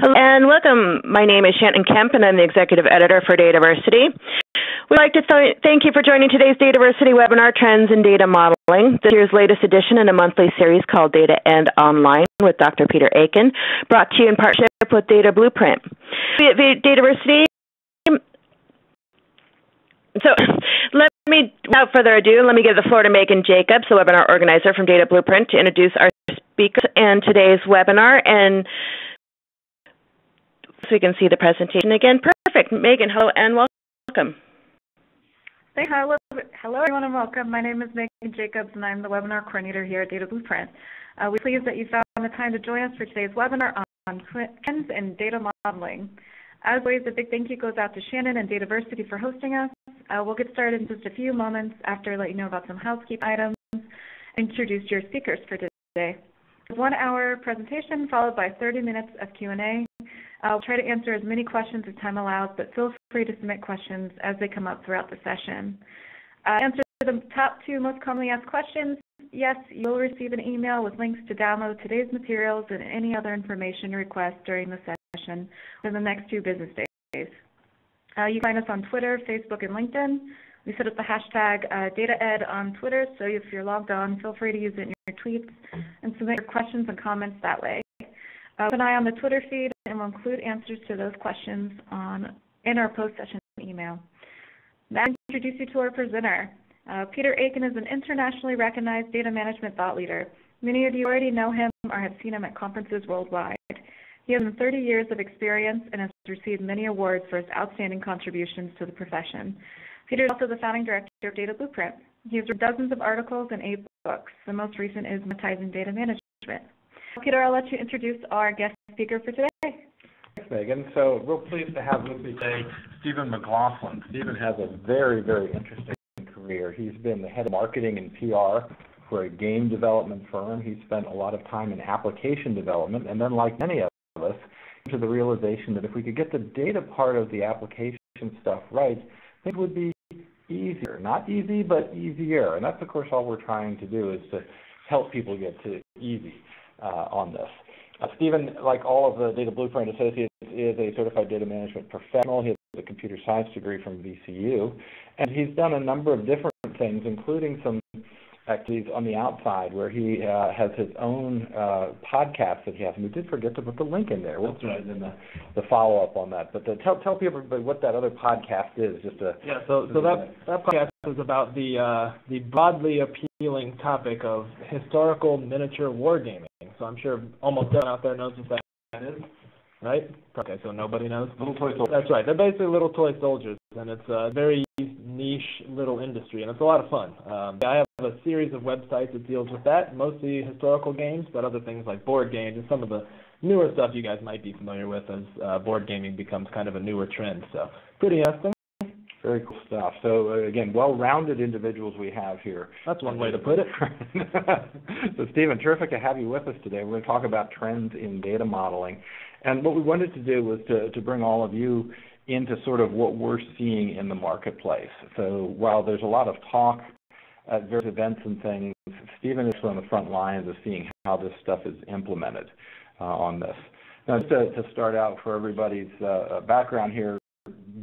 Hello and welcome. My name is Shannon Kemp, and I'm the executive editor for Dataversity. We'd like to th- thank you for joining today's Dataversity webinar, Trends in Data Modeling, this year's latest edition in a monthly series called Data-Ed Online with Dr. Peter Aiken, brought to you in partnership with Data Blueprint. Dataversity so let me, without further ado, let me give the floor to Megan Jacobs, the webinar organizer from Data Blueprint, to introduce our speakers and today's webinar. And we can see the presentation again. Perfect. Megan, hello and welcome. Hey, hello, hello everyone and welcome. My name is Megan Jacobs and I'm the webinar coordinator here at Data Blueprint. Uh, we're pleased that you found the time to join us for today's webinar on trends in data modeling. As always, a big thank you goes out to Shannon and Dataversity for hosting us. Uh, we'll get started in just a few moments after I let you know about some housekeeping items introduce your speakers for today. One hour presentation followed by 30 minutes of Q&A. I'll try to answer as many questions as time allows, but feel free to submit questions as they come up throughout the session. Uh, answer the top two most commonly asked questions. Yes, you'll receive an email with links to download today's materials and any other information requests during the session within the next two business days. Uh, you can find us on Twitter, Facebook, and LinkedIn. We set up the hashtag uh, DataEd on Twitter, so if you're logged on, feel free to use it in your tweets and submit your questions and comments that way. Uh, keep an eye on the Twitter feed, and we'll include answers to those questions on in our post-session email. Now, introduce you to our presenter. Uh, Peter Aiken is an internationally recognized data management thought leader. Many of you already know him or have seen him at conferences worldwide. He has 30 years of experience and has received many awards for his outstanding contributions to the profession. Peter is also the founding director of Data Blueprint. He has written dozens of articles and eight books. The most recent is Monetizing Data Management. Peter, I'll let you introduce our guest speaker for today. Thanks, Megan. So real pleased to have with me today Stephen McLaughlin. Stephen has a very, very interesting career. He's been the head of marketing and PR for a game development firm. He spent a lot of time in application development, and then like many of us, to the realization that if we could get the data part of the application stuff right, things would be easier. Not easy, but easier. And that's, of course, all we're trying to do is to help people get to easy on this. Uh, Stephen, like all of the Data Blueprint Associates, is a certified data management professional. He has a computer science degree from VCU, and he's done a number of different things, including some activities on the outside where he uh, has his own uh, podcast that he has. And we did forget to put the link in there. We'll put it in the, the follow up on that. But the, tell tell people what that other podcast is. Just to, yeah. So so that that podcast is about the uh, the broadly appealing topic of historical miniature wargaming. So I'm sure almost everyone out there knows what that is right? Okay, so nobody knows. Little toy soldiers. That's right. They're basically little toy soldiers, and it's a very niche little industry, and it's a lot of fun. Um, I have a series of websites that deals with that, mostly historical games, but other things like board games and some of the newer stuff you guys might be familiar with as uh, board gaming becomes kind of a newer trend. So pretty interesting. Very cool stuff. So uh, again, well-rounded individuals we have here. That's one way to put it. so Stephen, terrific to have you with us today. We're going to talk about trends in data modeling. And what we wanted to do was to, to bring all of you into sort of what we're seeing in the marketplace. So while there's a lot of talk at various events and things, Stephen is on the front lines of seeing how this stuff is implemented uh, on this. Now, just to, to, start out for everybody's uh, background here,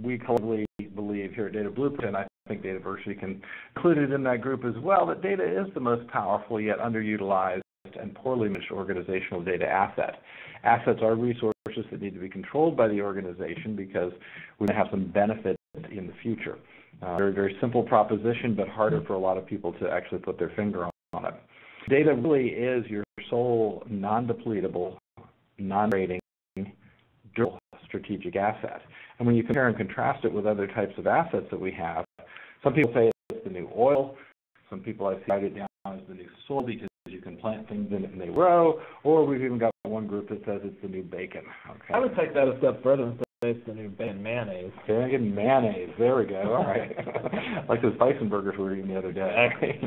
we collectively believe here at Data Blueprint, and I think Dataversity can include it in that group as well, that data is the most powerful yet underutilized and poorly managed organizational data asset. Assets are resources that need to be controlled by the organization because we're going to have some benefit in the future. Uh, very, very simple proposition, but harder for a lot of people to actually put their finger on it. Data really is your sole non-depletable, non-rating, durable strategic asset. And when you compare and contrast it with other types of assets that we have, some people say it's the new oil. Some people I see it down as the new soil because you can plant things in it and they grow. Or we've even got one group that says it's the new bacon. Okay. I would take that a step further and say it's the new bacon mayonnaise. Bacon mayonnaise. There we go. All right. like those bison burgers we were eating the other day.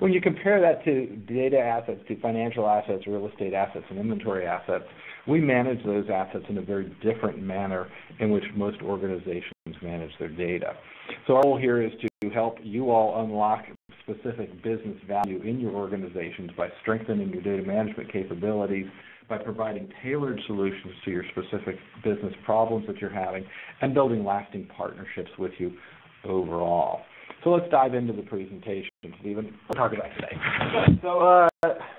when you compare that to data assets, to financial assets, real estate assets, and inventory assets, we manage those assets in a very different manner in which most organizations manage their data. So our goal here is to help you all unlock specific business value in your organizations by strengthening your data management capabilities, by providing tailored solutions to your specific business problems that you're having, and building lasting partnerships with you overall. So let's dive into the presentation, Stephen. We'll talk about today. So uh,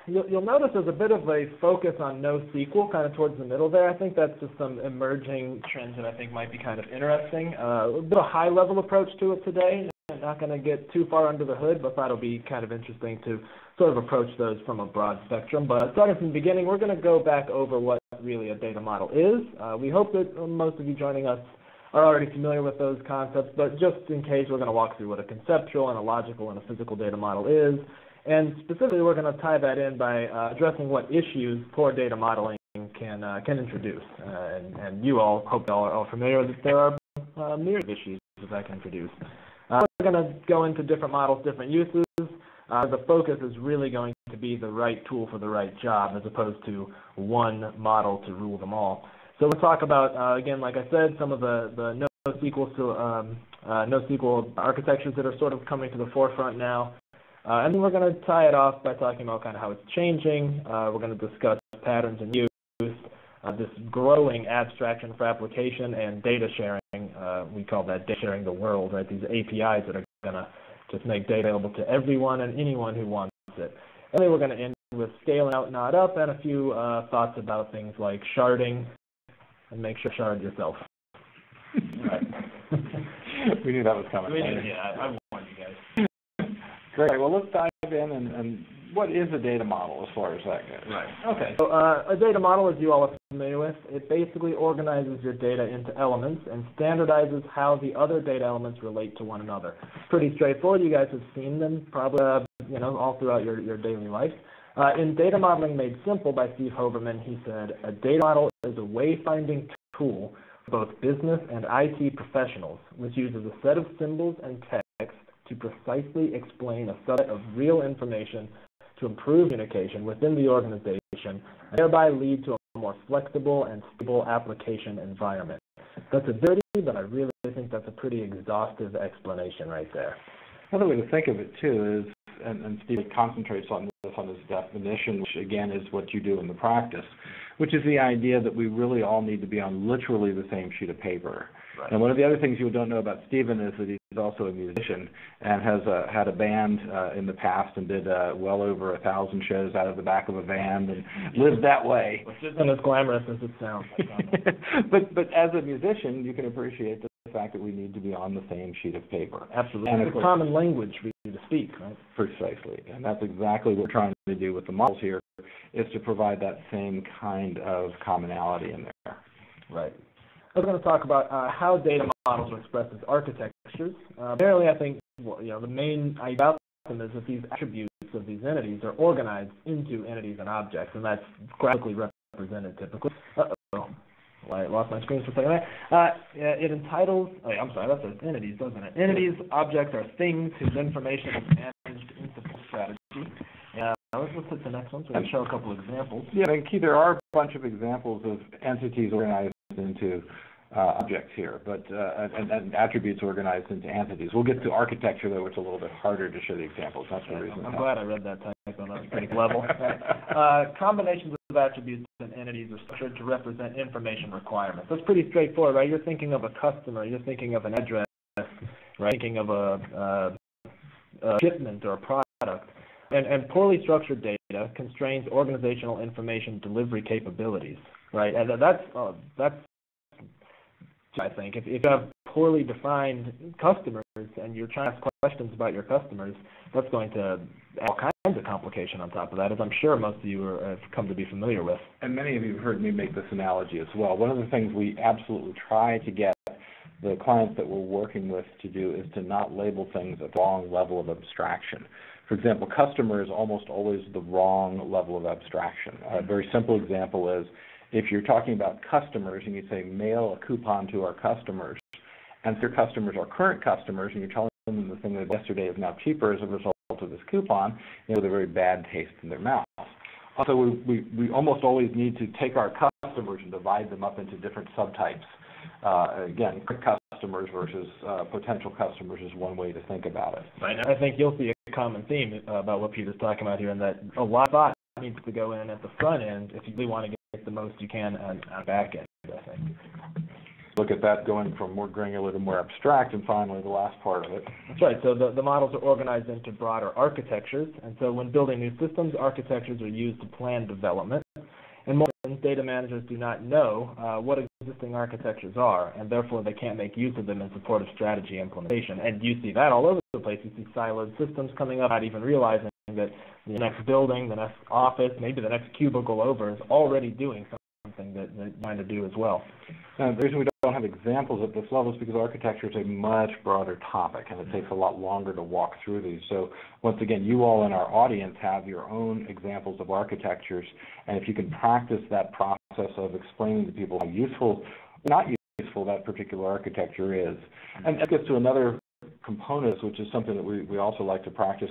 you'll, you'll, notice there's a bit of a focus on NoSQL kind of towards the middle there. I think that's just some emerging trends that I think might be kind of interesting. Uh, a bit of a high-level approach to it today. I'm not going to get too far under the hood, but thought it'll be kind of interesting to sort of approach those from a broad spectrum. But starting from the beginning, we're going to go back over what really a data model is. Uh, we hope that most of you joining us are already familiar with those concepts, but just in case, we're going to walk through what a conceptual and a logical and a physical data model is. And specifically, we're going to tie that in by uh, addressing what issues poor data modeling can uh, can introduce. Uh, and, and, you all hope you all are all familiar that there are uh, myriad issues that that can introduce. Uh, we're going to go into different models, different uses. Uh, the focus is really going to be the right tool for the right job, as opposed to one model to rule them all. So we'll talk about, uh, again, like I said, some of the, the NoSQL, um, uh, NoSQL architectures that are sort of coming to the forefront now. Uh, and then we're going to tie it off by talking about kind of how it's changing. Uh, we're going to discuss patterns and use, uh, this growing abstraction for application and data sharing. Uh, we call that data sharing the world, right? These APIs that are going to just make data available to everyone and anyone who wants it. And then we're going to end with scaling out, not up, and a few uh, thoughts about things like sharding, and make sure shard yourself. right. we knew that was coming. We knew, yeah, I, I warned you guys. Great. Well, let's dive in and, and what is a data model as far as that goes? Right. Okay. So uh, a data model, as you all are familiar with, it basically organizes your data into elements and standardizes how the other data elements relate to one another. Pretty straightforward. You guys have seen them probably, uh, you know, all throughout your, your daily life. Uh, in Data Modeling Made Simple by Steve Hoberman, he said, a data model is a wayfinding tool for both business and IT professionals, which uses a set of symbols and text to precisely explain a set of real information to improve communication within the organization and thereby lead to a more flexible and stable application environment. That's a dirty, but I really think that's a pretty exhaustive explanation right there. Another way to think of it too is, and, and Steve concentrates on this on his definition, which again is what you do in the practice, which is the idea that we really all need to be on literally the same sheet of paper. Right. And one of the other things you don't know about Stephen is that he's also a musician and has uh, had a band uh, in the past and did uh, well over a thousand shows out of the back of a van and lived that way. Which isn't as glamorous as it sounds. but but as a musician, you can appreciate the fact that we need to be on the same sheet of paper. Absolutely. And it's a common language for you to speak, right? Precisely. And that's exactly what we're trying to do with the models here, is to provide that same kind of commonality in there. Right. We're going to talk about uh, how data models are expressed as architectures. Uh, I think well, you know the main idea about them is that these attributes of these entities are organized into entities and objects, and that's graphically represented typically. Uh-oh. I lost my screen for a second there. Uh, it entitles, oh, I'm sorry, that says entities, doesn't it? Entities, objects are things whose information is managed into strategy. Uh, let's, look at the next one so we can show a couple examples. Yeah, and Key, there are a bunch of examples of entities organized into uh, objects here, but uh, and, and, attributes organized into entities. We'll get to architecture though, which is a little bit harder to show the examples. That's the reason. I'm glad I read that typo. That was pretty level. uh, combinations of attributes and entities are structured to represent information requirements. That's pretty straightforward, right? You're thinking of a customer. You're thinking of an address. Right? Thinking of a, a, a shipment or a product. And, and poorly structured data constrains organizational information delivery capabilities, right? And that's uh, that's I think if, if you have poorly defined customers and you're trying to ask questions about your customers, that's going to add all kinds of complication on top of that, as I'm sure most of you are, have come to be familiar with. And many of you have heard me make this analogy as well. One of the things we absolutely try to get the clients that we're working with to do is to not label things at the wrong level of abstraction. For example, customer is almost always the wrong level of abstraction. A very simple example is if you're talking about customers and you say mail a coupon to our customers, and if your customers are current customers and you're telling them the thing that yesterday is now cheaper as a result of this coupon, you know, with a very bad taste in their mouth. Also, we, we, we almost always need to take our customers and divide them up into different subtypes. Uh, again, customers versus uh, potential customers is one way to think about it. I think you'll see a common theme about what Peter's talking about here, and that a lot of thought needs to go in at the front end if you really want to get the most you can on, on back end, I think. Look at that going from more granular to more abstract, and finally the last part of it. That's right. So the, the models are organized into broader architectures, and so when building new systems, architectures are used to plan development. And most data managers do not know uh, what existing architectures are, and therefore they can't make use of them in support of strategy implementation. And you see that all over the place. You see siloed systems coming up, not even realizing that the next building, the next office, maybe the next cubicle over is already doing something that, that you're trying to do as well. And the reason we don't have examples at this level is because architecture is a much broader topic, and it takes a lot longer to walk through these. So once again, you all in our audience have your own examples of architectures, and if you can practice that process of explaining to people how useful, not useful that particular architecture is. And that gets to another component, which is something that we, we also like to practice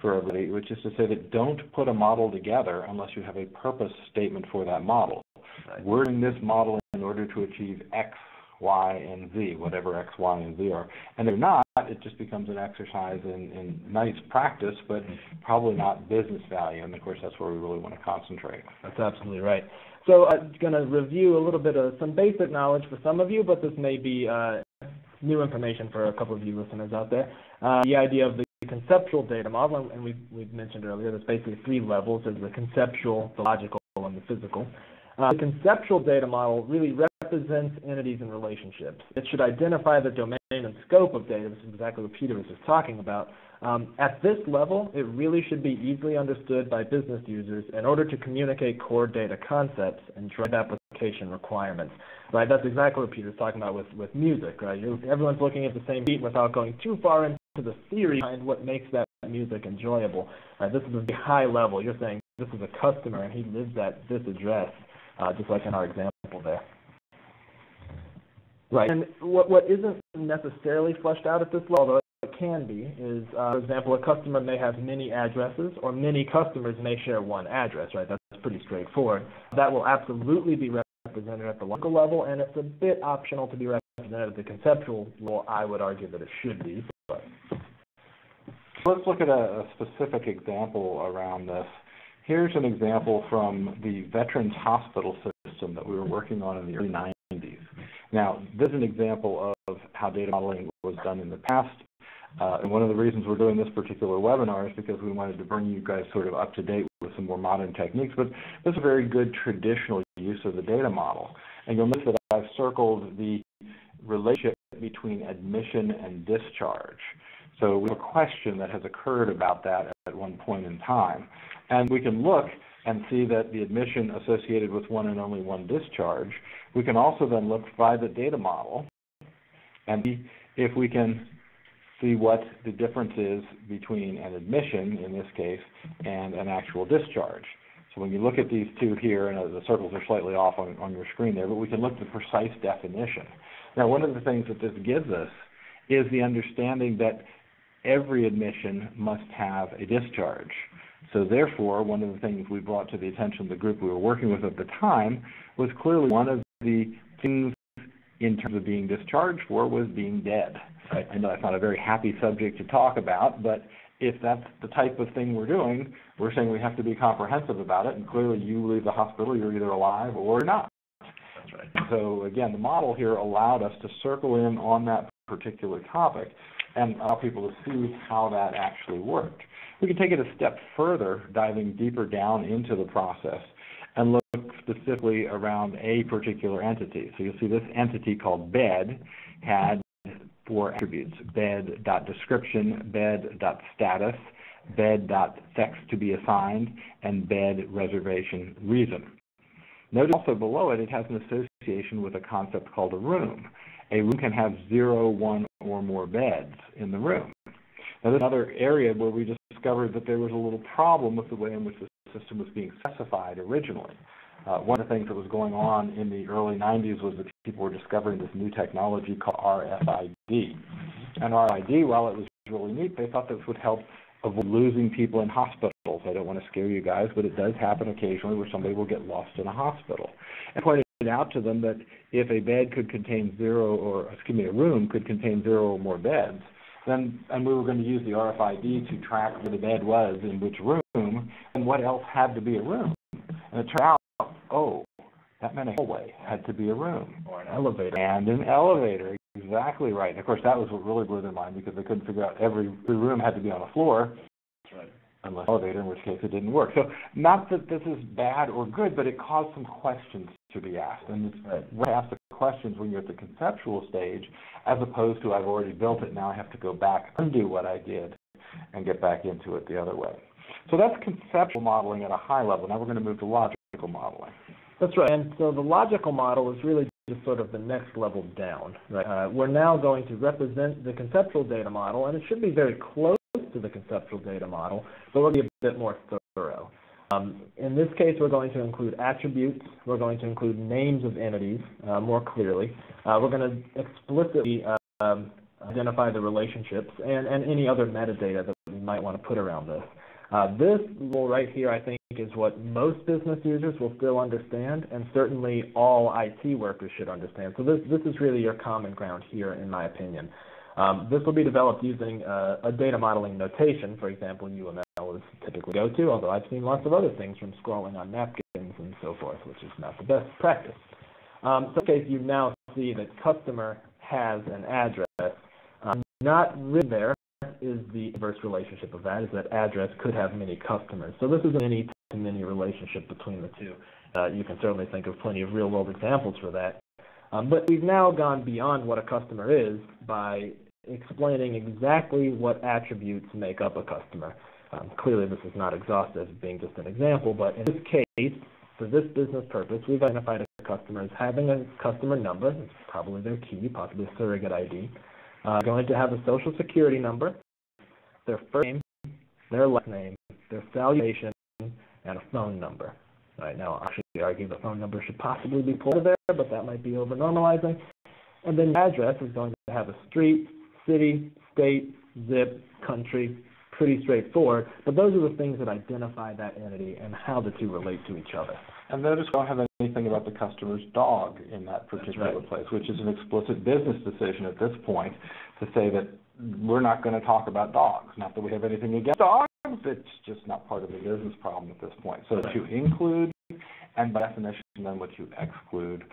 for everybody, which is to say that don't put a model together unless you have a purpose statement for that model. Right. We're doing this model in order to achieve X, Y, and Z, whatever X, Y, and Z are. And if not, it just becomes an exercise in, in nice practice, but probably not business value. And of course, that's where we really want to concentrate. That's absolutely right. So I'm going to review a little bit of some basic knowledge for some of you, but this may be uh, new information for a couple of you listeners out there. Uh, the idea of the conceptual data model, and we we've mentioned earlier, there's basically three levels. There's the conceptual, the logical, and the physical. Uh, the conceptual data model really represents entities and relationships. It should identify the domain and scope of data. This is exactly what Peter was just talking about. Um, at this level, it really should be easily understood by business users in order to communicate core data concepts and drive application requirements. Right, that's exactly what Peter's talking about with, with music. Right, You're, everyone's looking at the same beat without going too far into the theory behind what makes that music enjoyable. Right, this is a high level. You're saying this is a customer and he lives at this address, uh, just like in our example there. Right. And what what isn't necessarily fleshed out at this level, although it can be, is uh, for example, a customer may have many addresses, or many customers may share one address. Right. That's pretty straightforward. That will absolutely be represented at the local level, and it's a bit optional to be represented at the conceptual level. I would argue that it should be. But. Let's look at a, a specific example around this. Here's an example from the Veterans Hospital system that we were working on in the early 90s. Now, this is an example of how data modeling was done in the past. Uh, and one of the reasons we're doing this particular webinar is because we wanted to bring you guys sort of up to date with some more modern techniques. But this is a very good traditional use of the data model. And you'll notice that I've circled the relationship between admission and discharge. So we have a question that has occurred about that at one point in time. And we can look and see that the admission associated with one and only one discharge. We can also then look by the data model and see if we can see what the difference is between an admission, in this case, and an actual discharge. So when you look at these two here, and the circles are slightly off on, on your screen there, but we can look at the precise definition. Now, one of the things that this gives us is the understanding that every admission must have a discharge. So therefore, one of the things we brought to the attention of the group we were working with at the time was clearly one of the things in terms of being discharged for was being dead. Right. I know that's not a very happy subject to talk about, but if that's the type of thing we're doing, we're saying we have to be comprehensive about it, and clearly you leave the hospital, you're either alive or not. That's right. So again, the model here allowed us to circle in on that particular topic and allow people to see how that actually worked. We can take it a step further, diving deeper down into the process and look specifically around a particular entity. So you'll see this entity called bed had four attributes, bed.description, bed.status, bed.sex to be assigned, and bed reservation reason. Notice also below it, it has an association with a concept called a room. A room can have zero, one, or more beds in the room. Another area where we discovered that there was a little problem with the way in which the system was being specified originally. Uh, one of the things that was going on in the early 90s was that people were discovering this new technology called RFID. And RFID, while it was really neat, they thought this would help avoid losing people in hospitals. I don't want to scare you guys, but it does happen occasionally where somebody will get lost in a hospital. And pointed out to them that if a bed could contain zero, or excuse me, a room could contain zero or more beds, then and we were going to use the RFID to track where the bed was in which room, and what else had to be a room. And it turned out, oh, that meant a hallway had to be a room. Or an elevator. And an elevator, exactly right. And of course, that was what really blew their mind because they couldn't figure out every, every room had to be on a floor. That's right. Unless elevator, in which case it didn't work. So, not that this is bad or good, but it caused some questions to be asked. And it's right. the questions when you're at the conceptual stage, as opposed to I've already built it, now I have to go back, undo what I did, and get back into it the other way. So that's conceptual modeling at a high level. Now we're going to move to logical modeling. That's right. And so the logical model is really just sort of the next level down. Right? Uh, we're now going to represent the conceptual data model, and it should be very close to the conceptual data model, but we'll be a bit more thorough. Um, in this case, we're going to include attributes. We're going to include names of entities uh, more clearly. Uh, we're going to explicitly um, identify the relationships and, and any other metadata that we might want to put around this. Uh, this rule right here, I think, is what most business users will still understand, and certainly all IT workers should understand. So this, this is really your common ground here, in my opinion. Um, this will be developed using uh, a data modeling notation, for example, UML is typically go to, although I've seen lots of other things from scrolling on napkins and so forth, which is not the best practice. Um, so in this case, you now see that customer has an address. Um, not written there is the inverse relationship of that, is that address could have many customers. So this is an many-to-many relationship between the two. Uh, you can certainly think of plenty of real-world examples for that. Um, but we've now gone beyond what a customer is by explaining exactly what attributes make up a customer. Um, clearly, this is not exhaustive, being just an example, but in this case, for this business purpose, we've identified a customer as having a customer number, probably their key, possibly a surrogate ID, uh, going to have a social security number, their first name, their last name, their salutation, and a phone number. Right now, I should argue the phone number should possibly be pulled there, but that might be over normalizing. And then the address is going to have a street, city, state, zip, country, pretty straightforward. But those are the things that identify that entity and how the two relate to each other. And notice we don't have anything about the customer's dog in that particular right. place, which is an explicit business decision at this point to say that we're not going to talk about dogs. Not that we have anything against dogs, it's just not part of the business problem at this point. So you include, and by definition, then what you exclude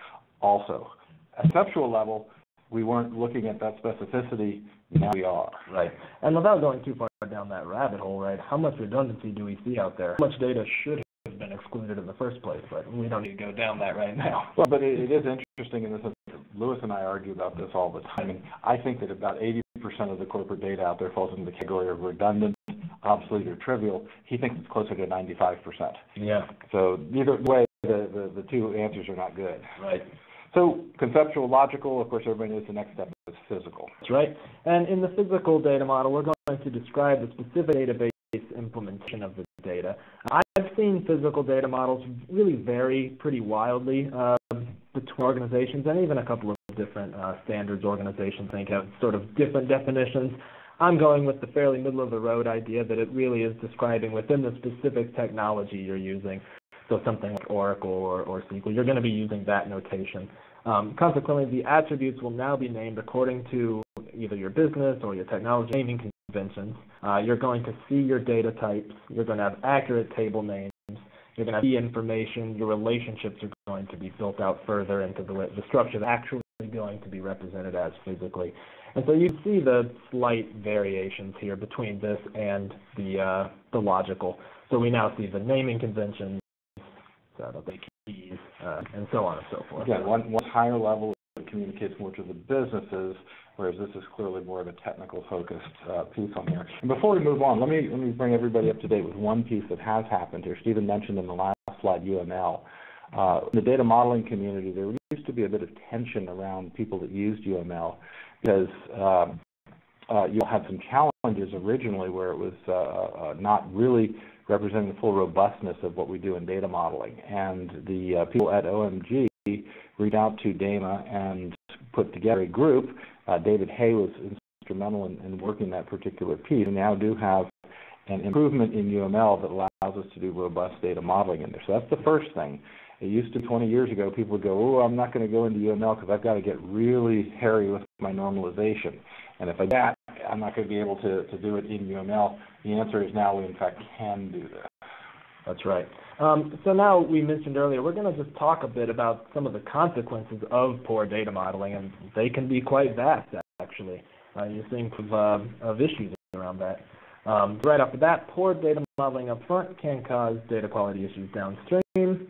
also. At conceptual level, we weren't looking at that specificity. Now we are. Right. And without going too far down that rabbit hole, right, how much redundancy do we see out there? How much data should have been excluded in the first place? But we don't need to go down that right now. Well, but it, it is interesting in the sense that Lewis and I argue about this all the time. And I think that about 80% of the corporate data out there falls into the category of redundant, obsolete, or trivial. He thinks it's closer to 95%. Yeah. So either way, the, the, the two answers are not good. Right. So conceptual, logical, of course, everybody knows the next step is physical. That's right. And in the physical data model, we're going to describe the specific database implementation of the data. I've seen physical data models really vary pretty wildly uh, between organizations, and even a couple of different uh, standards organizations think have sort of different definitions. I'm going with the fairly middle of the road idea that it really is describing within the specific technology you're using so something like Oracle or, or SQL, you're going to be using that notation. Um, consequently, the attributes will now be named according to either your business or your technology naming conventions. Uh, you're going to see your data types. You're going to have accurate table names. You're going to have key information. Your relationships are going to be built out further into the, the structure that's actually going to be represented as physically. And so you see the slight variations here between this and the uh, the logical. So we now see the naming conventions, uh, the keys, uh, and so on and so forth. Again, one, one higher level communicates more to the businesses, whereas this is clearly more of a technical focused uh, piece on here. And before we move on, let me let me bring everybody up to date with one piece that has happened here. Stephen mentioned in the last slide UML. Uh, in the data modeling community, there used to be a bit of tension around people that used UML because um, uh, you'll have some challenges originally where it was uh, uh, not really representing the full robustness of what we do in data modeling. And the uh, people at OMG reached out to DAMA and put together a group. Uh, David Hay was instrumental in, in, working that particular piece. We now do have an improvement in UML that allows us to do robust data modeling in there. So that's the first thing. It used to 20 years ago, people would go, oh, I'm not going to go into UML because I've got to get really hairy with my normalization. And if I get I'm not going to be able to, to do it in UML. The answer is now we in fact can do this. That's right. Um, so now we mentioned earlier, we're going to just talk a bit about some of the consequences of poor data modeling, and they can be quite vast, actually. Uh, you think of, uh, of issues around that. Um, right off the bat, poor data modeling up front can cause data quality issues downstream.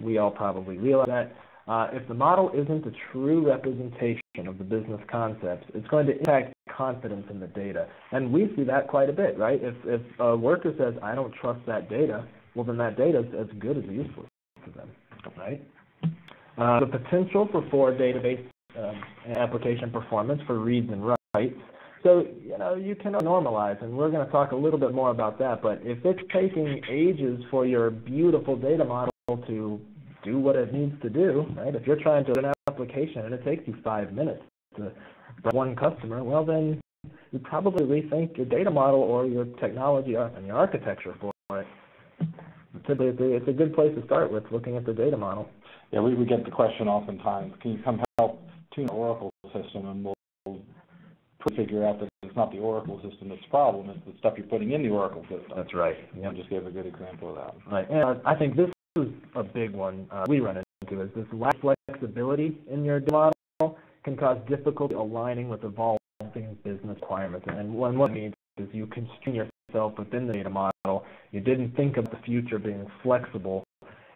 We all probably realize that. Uh, if the model isn't a true representation of the business concepts, it's going to impact confidence in the data. And we see that quite a bit, right? If, if a worker says, I don't trust that data, well, then that data is as good as useless to them, right? Uh, the potential for poor database um, application performance for reads and writes. So, you know, you can normalize, and we're going to talk a little bit more about that, but if it's taking ages for your beautiful data model to do what it needs to do, right? If you're trying to do an application and it takes you five minutes to one customer, well then you probably rethink your data model or your technology and your architecture for it. Typically, it's a, it's a good place to start with looking at the data model. Yeah, we, we get the question oftentimes, can you come help tune the Oracle system? And we'll figure out that it's not the Oracle system that's the problem, it's the stuff you're putting in the Oracle system. That's right. Yep. I just gave a good example of that. Right. And I think this is a big one uh, we run into is this lack of flexibility in your model can cause difficulty aligning with evolving business requirements. And what it means is you constrain yourself within the data model. You didn't think of the future being flexible.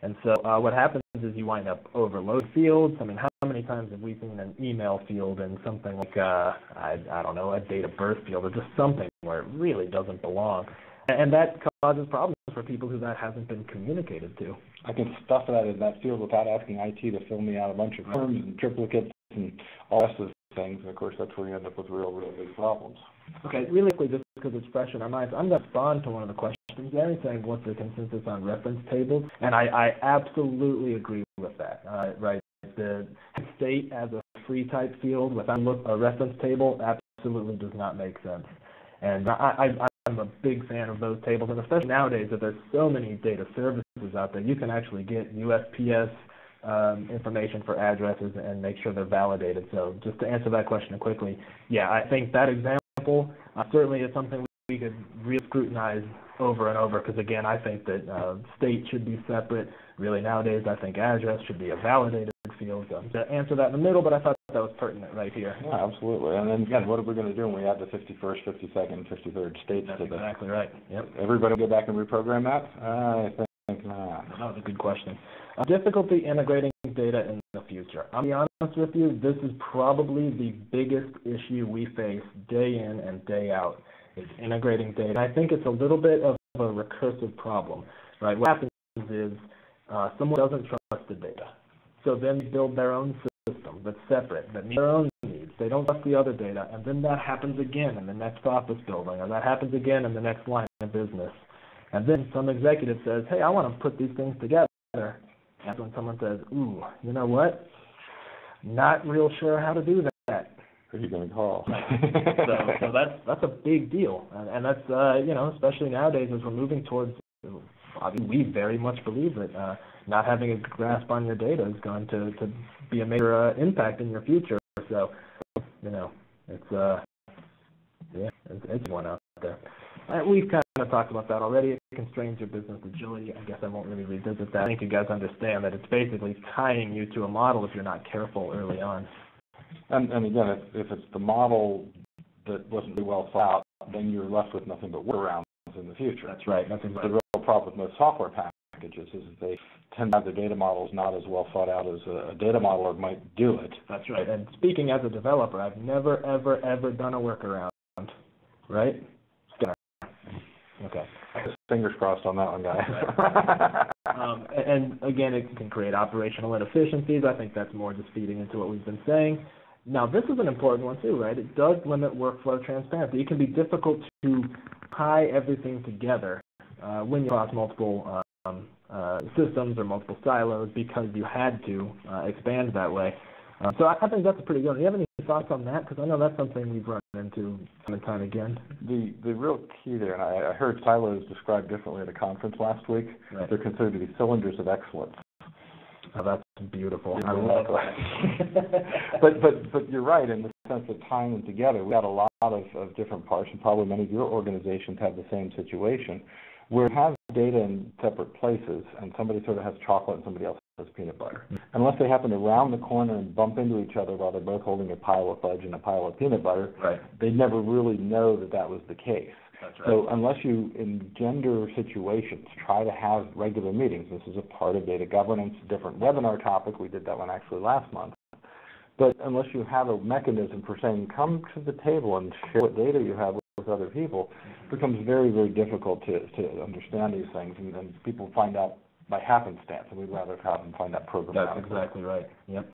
And so uh, what happens is you wind up overloading fields. I mean, how many times have we seen an email field in something like, uh, I, I don't know, a date of birth field or just something where it really doesn't belong? And that causes problems for people who that hasn't been communicated to. I can stuff that in that field without asking IT to fill me out a bunch of forms and triplicates and all the rest of things. And of course, that's where you end up with real, real big problems. Okay, really quickly, just because it's fresh in our minds, I'm going to respond to one of the questions there saying what's the consensus on reference tables, and I, I absolutely agree with that. Uh, right, the state as a free type field without a reference table absolutely does not make sense. And I, I, I'm a big fan of those tables, and especially nowadays that there's so many data services out there, you can actually get USPS um, information for addresses and make sure they're validated. So just to answer that question quickly, yeah, I think that example uh, certainly is something we could really scrutinize over and over because again, I think that uh, state should be separate. Really nowadays, I think address should be a validated field. So to answer that in the middle, but I thought that was pertinent right here. Yeah, absolutely. And then again, what are we going to do when we add the 51st, 52nd, 53rd states That's to the? exactly right. Yep. Everybody go back and reprogram that? I think not. That was a good question. Uh, difficulty integrating data in the future. I'll be honest with you, this is probably the biggest issue we face day in and day out is integrating data. I think it's a little bit of a recursive problem, right? What happens is uh, someone doesn't trust the data. So then they build their own system that's separate, that meets their own needs. They don't trust the other data, and then that happens again in the next office building, or that happens again in the next line of business. And then some executive says, hey, I want to put these things together. That's when someone says, ooh, you know what? Not real sure how to do that. Are you going to call? so, so that's that's a big deal, and, and that's uh, you know especially nowadays as we're moving towards. We very much believe that uh, not having a grasp on your data is going to to be a major uh, impact in your future. So, you know, it's uh, yeah, it's, it's one out there. Uh, we've kind of talked about that already. It constrains your business agility. I guess I won't really revisit that. I think you guys understand that it's basically tying you to a model if you're not careful early on. And, and again, if, if it's the model that wasn't really well thought out, then you're left with nothing but workarounds in the future. That's right. Nothing but the real problem with most software packages is that they tend to have their data models not as well thought out as a, a data modeler might do it. That's right. And speaking as a developer, I've never, ever, ever done a workaround. Right? Okay. Fingers crossed on that one, guys. um, and again, it can create operational inefficiencies. I think that's more just feeding into what we've been saying. Now, this is an important one too, right? It does limit workflow transparency. It can be difficult to tie everything together uh, when you cross multiple um, uh, systems or multiple silos because you had to uh, expand that way. Uh, so I, I think that's a pretty good one. Do you have any thoughts on that? Because I know that's something we've run into time and time again. The the real key there, and I, I heard silos described differently at a conference last week. Right. They're considered to be cylinders of excellence. Oh, that's beautiful. I love that. but but but you're right in the sense of tying them together, We've got a lot of, of different parts, and probably many of your organizations have the same situation, where you have data in separate places, and somebody sort of has chocolate and somebody else has peanut butter. Unless they happen to round the corner and bump into each other while they're both holding a pile of fudge and a pile of peanut butter, Right. they'd never really know that that was the case. That's right. So unless you engender situations, try to have regular meetings. This is a part of data governance, different webinar topic. We did that one actually last month. But unless you have a mechanism for saying, come to the table and share what data you have with other people, it becomes very, very difficult to, to understand these things. And, and people find out by happenstance, and we'd rather have them find that program. That's exactly right. Yep.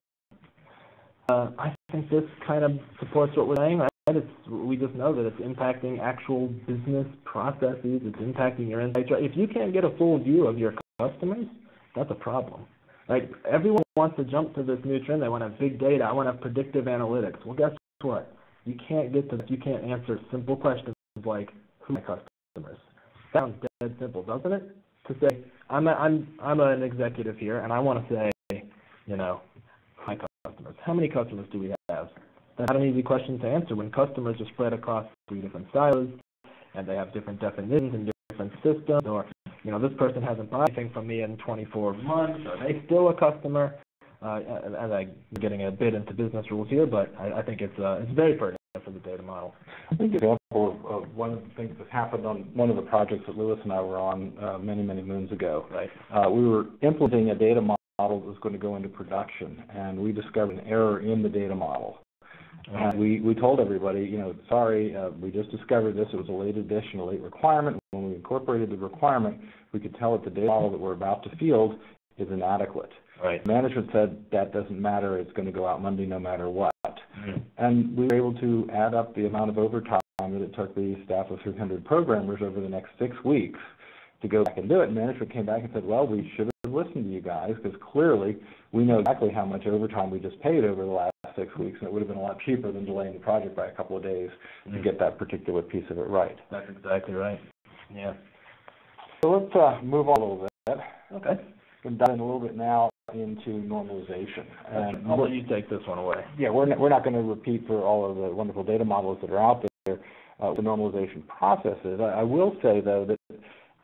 Uh, I think this kind of supports what we're saying, It's, we just know that it's impacting actual business processes. It's impacting your insights. If you can't get a full view of your customers, that's a problem. Right? Everyone wants to jump to this new trend. They want to have big data. I want to have predictive analytics. Well, guess what? You can't get to this. You can't answer simple questions like, who are my customers? Sounds dead simple, doesn't it? To say, I'm a, I'm I'm an executive here, and I want to say, you know, my customers. How many customers do we have? That's not an easy question to answer when customers are spread across three different silos, and they have different definitions and different systems. Or, you know, this person hasn't bought anything from me in 24 months. Are they still a customer? Uh, and I'm getting a bit into business rules here, but I, I think it's uh, it's very pertinent for the data model. I think an example of, of one of the things that happened on one of the projects that Lewis and I were on uh, many, many moons ago. Right. Uh, we were implementing a data model that was going to go into production, and we discovered an error in the data model. And we, we told everybody, you know, sorry, uh, we just discovered this. It was a late addition, a late requirement. When we incorporated the requirement, we could tell that the data model that we're about to field is inadequate. Right. Management said that doesn't matter. It's going to go out Monday no matter what. Mhm. And we were able to add up the amount of overtime that it took the staff of 300 programmers over the next six weeks to go back and do it. And management came back and said, well, we should have listened to you guys because clearly we know exactly how much overtime we just paid over the last six weeks, and it would have been a lot cheaper than delaying the project by a couple of days to Mhm. get that particular piece of it right. That's exactly right. Yeah. So let's uh, move on a little bit. Okay. We're diving a little bit now into normalization. And I'll let you take this one away. yeah, we're not, we're not going to repeat for all of the wonderful data models that are out there uh, the normalization processes. I, I will say though that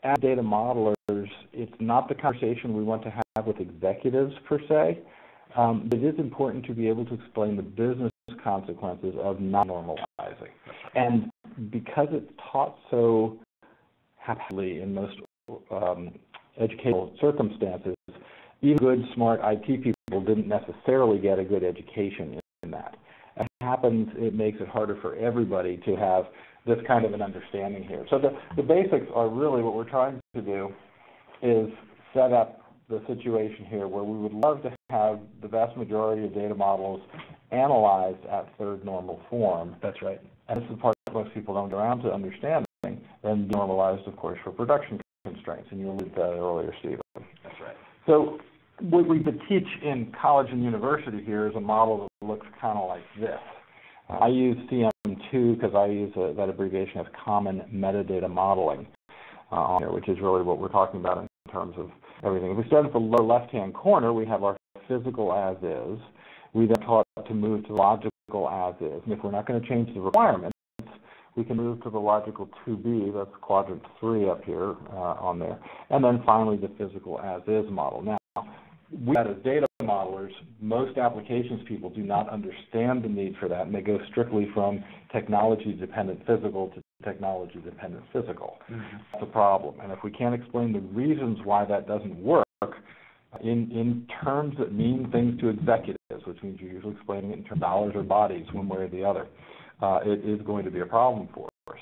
as data modelers, it's not the conversation we want to have with executives per se. Um, it is important to be able to explain the business consequences of not normalizing. And because it's taught so happily in most um, educational circumstances, even good, smart IT people didn't necessarily get a good education in that. As it happens, it makes it harder for everybody to have this kind of an understanding here. So the, the basics are really what we're trying to do is set up the situation here where we would love to have the vast majority of data models analyzed at third normal form. That's right. And this is the part that most people don't get around to understanding, and normalized, of course, for production constraints. And you alluded to that earlier, Stephen. That's right. So what we could teach in college and university here is a model that looks kind of like this. I use CM2 because I use a, that abbreviation as Common Metadata Modeling uh, on here, which is really what we're talking about in terms of everything. If we start at the lower left-hand corner, we have our physical as is. We then taught to move to logical as is. And if we're not going to change the requirements, we can move to the logical 2B, that's quadrant 3 up here uh, on there. And then finally the physical as is model. Now, we as data modelers, most applications people do not understand the need for that, and they go strictly from technology-dependent physical to technology-dependent physical. That's a problem. And if we can't explain the reasons why that doesn't work in, in terms that mean things to executives, which means you're usually explaining it in terms of dollars or bodies, one way or the other, uh, it is going to be a problem for us.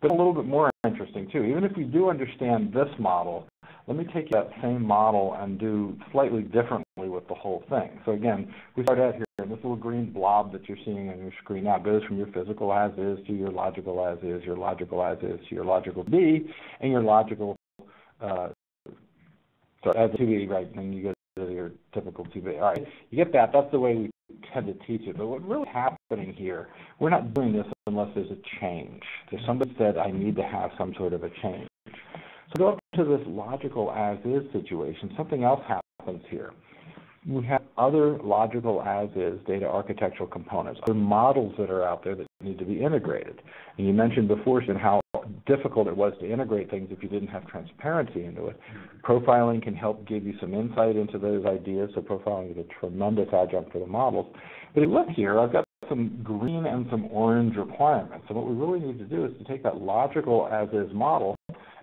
But a little bit more interesting, too. Even if we do understand this model, let me take that same model and do slightly differently with the whole thing. So again, we start out here, this little green blob that you're seeing on your screen now goes from your physical as is to your logical as is, your logical as is to your logical B, and your logical, uh, sorry, as 2B, right, and then you go to your typical 2B. All right, you get that. That's the way we tend to teach it. But what's really happening here, we're not doing this unless there's a change. If somebody said, I need to have some sort of a change. So go up to this logical as is situation. Something else happens here. We have other logical as-is data architectural components, other models that are out there that need to be integrated. And you mentioned before, Shin, how difficult it was to integrate things if you didn't have transparency into it. Profiling can help give you some insight into those ideas, so profiling is a tremendous adjunct for the models. But look here, I've got some green and some orange requirements. And what we really need to do is to take that logical as-is model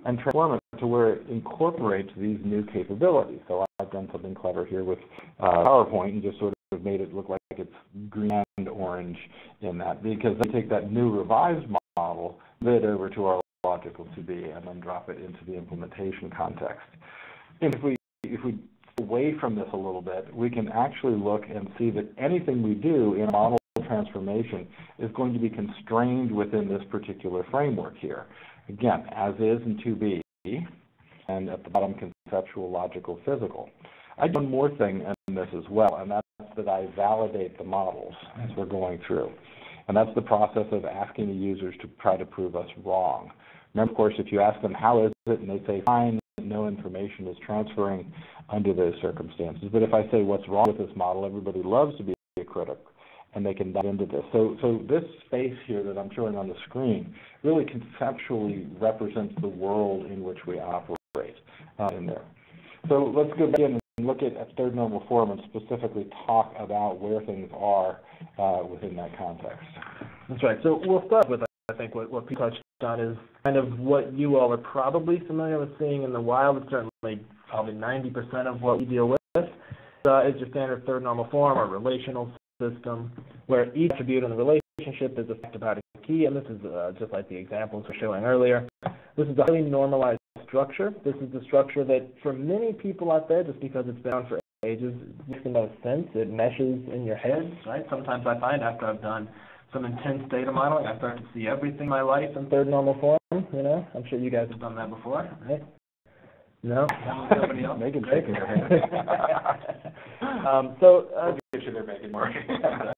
and transform it to where it incorporates these new capabilities. So I've done something clever here with uh, PowerPoint and just sort of made it look like it's green and orange in that because they take that new revised model, it over to our logical to be, and then drop it into the implementation context. And if we if we away from this a little bit, we can actually look and see that anything we do in a model transformation is going to be constrained within this particular framework here. Again, as is and to be, and at the bottom, conceptual, logical, physical. I do one more thing in this as well, and that's that I validate the models as we're going through. And that's the process of asking the users to try to prove us wrong. Remember, of course, if you ask them, how is it, and they say, fine, no information is transferring under those circumstances. But if I say, what's wrong with this model, everybody loves to be a critic and they can dive into this. So, so this space here that I'm showing on the screen really conceptually represents the world in which we operate uh, in there. So let's go back in and look at, at third normal form and specifically talk about where things are uh, within that context. That's right. So we'll start with, I think, what, what Pete touched on is kind of what you all are probably familiar with seeing in the wild. It's certainly probably 90% of what we deal with. Uh, is your standard third normal form or relational system where each attribute in the relationship is a fact about a key, and this is uh, just like the examples we're showing earlier. This is a highly normalized structure. This is the structure that for many people out there, just because it's been on for ages, makes the most sense. It meshes in your head, right? Sometimes I find after I've done some intense data modeling, I start to see everything in my life in third normal form, you know? I'm sure you guys have done that before, right? No? Nobody else? Megan shaking her head. um, so, uh, they're making more.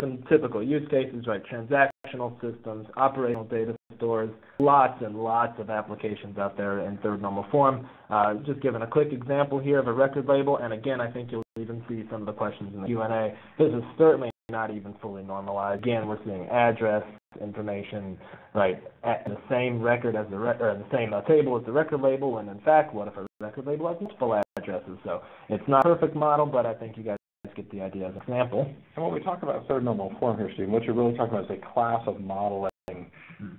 some typical use cases, right? Transactional systems, operational data stores, lots and lots of applications out there in third normal form. Uh, just giving a quick example here of a record label, and again, I think you'll even see some of the questions in the Q&A. This is certainly not even fully normalized. Again, we're seeing address information, right, at the same record as the re- or the same uh, table as the record label, and in fact, what if a record label has multiple addresses? So it's not a perfect model, but I think you guys get the idea as an example. And when we talk about third normal form here, Steve, what you're really talking about is a class of modeling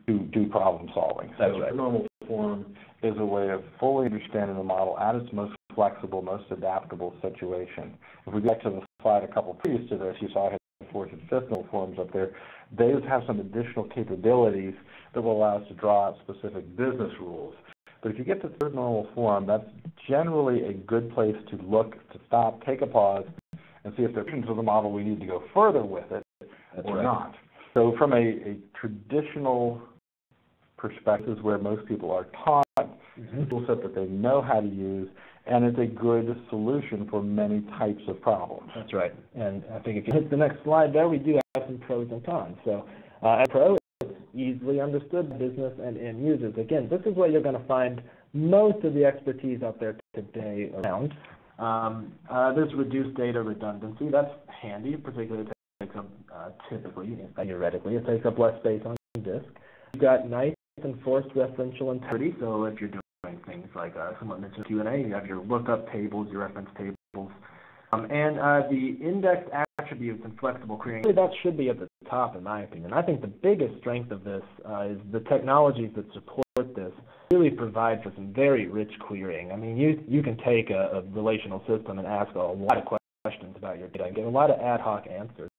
to do problem solving. That's so right. normal form is a way of fully understanding the model at its most flexible, most adaptable situation. If we go back to the slide a couple previous to this, you saw I had fourth and fifth normal forms up there. Those have some additional capabilities that will allow us to draw out specific business rules. But if you get to third normal form, that's generally a good place to look, to stop, take a pause, and see if there are of the model we need to go further with it That's or right. not. So from a, a traditional perspective where most people are taught, Mm-hmm. a tool set that they know how to use, and it's a good solution for many types of problems. That's right. And I think if you hit the next slide there, we do have some pros and cons. So uh, as pro, it's easily understood by business and end users. Again, this is where you're going to find most of the expertise out there today around. Um, uh, there's reduced data redundancy. That's handy, particularly it takes up, uh, typically, theoretically, it takes up less space on disk. You've got nice enforced referential integrity. So if you're doing things like uh, someone mentioned Q&A, you have your lookup tables, your reference tables, um, and uh, the indexed attributes and flexible querying. That should be at the top, in my opinion. I think the biggest strength of this uh, is the technologies that support this really provide for some very rich querying. I mean, you you can take a, a relational system and ask a lot of questions about your data and get a lot of ad hoc answers.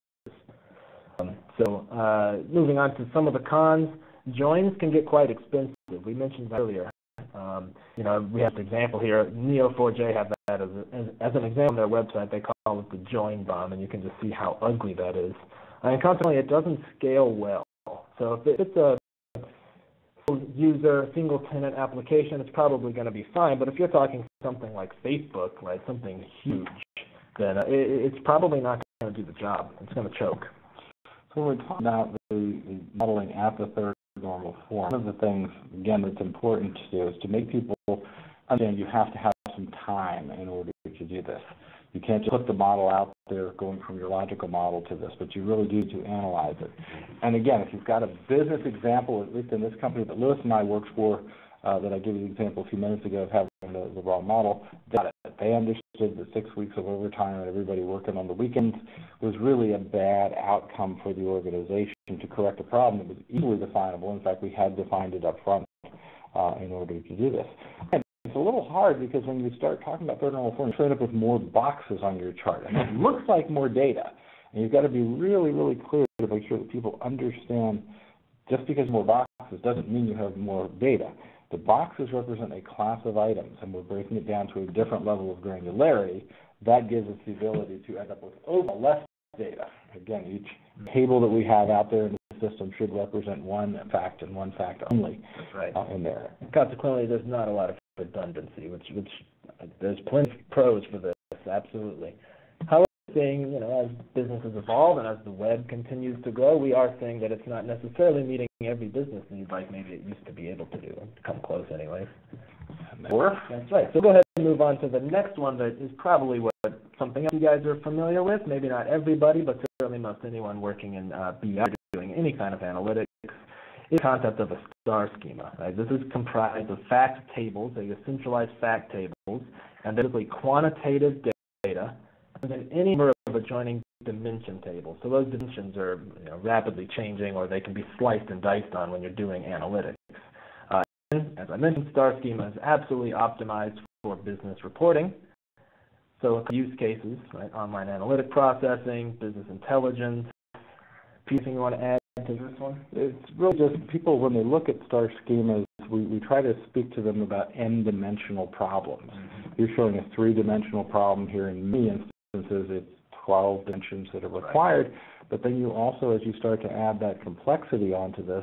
Um, so uh, moving on to some of the cons, joins can get quite expensive. We mentioned earlier. Um, you know, we have an example here. Neo4j have that as, a, as, as an example on their website. They call it the join bomb, and you can just see how ugly that is. And consequently, it doesn't scale well. So if it's a user single tenant application, it's probably going to be fine. But if you're talking something like Facebook, right, something huge, then it, it's probably not going to do the job. It's going to choke. So when we talk about the, the modeling at the third normal form, one of the things, again, that's important to do is to make people understand you have to have some time in order to do this. You can't just put the model out there going from your logical model to this, but you really do to analyze it. And again, if you've got a business example, at least in this company that Lewis and I worked for, uh, that I gave you the example a few minutes ago of having the, the raw model, got it. They understood that six weeks of overtime and everybody working on the weekends was really a bad outcome for the organization to correct a problem that was easily definable. In fact, we had defined it up front uh, in order to do this. And it's a little hard because when you start talking about third normal form, you end up with more boxes on your chart. And it looks like more data. And you've got to be really, really clear to make sure that people understand just because more boxes doesn't mean you have more data. The boxes represent a class of items, and we're breaking it down to a different level of granularity. That gives us the ability to end up with overall less data. Again, each table that we have out there in the system should represent one fact and one fact only That's right. uh, in there. Consequently, there's not a lot of redundancy, which which uh, there's plenty of pros for this, absolutely. However, seeing, you know, as businesses evolve and as the web continues to grow, we are seeing that it's not necessarily meeting every business need like maybe it used to be able to do. Come close, anyways. Or That's right. So go ahead and move on to the next one that is probably what something else you guys are familiar with. Maybe not everybody, but certainly most anyone working in uh, BI doing any kind of analytics is the concept of a star schema. Right? This is comprised of fact tables, they are centralized fact tables, and basically quantitative data, and then any number of adjoining dimension tables. So those dimensions are you know, rapidly changing, or they can be sliced and diced on when you're doing analytics. Uh, and as I mentioned, star schema is absolutely optimized for business reporting. So use cases, right? Online analytic processing, business intelligence. Anything you want to add to this one? it's really just people when they look at star schemas, we, we try to speak to them about n-dimensional problems. You're showing a three-dimensional problem here. In many instances, it's 12 dimensions that are required. But then you also, as you start to add that complexity onto this,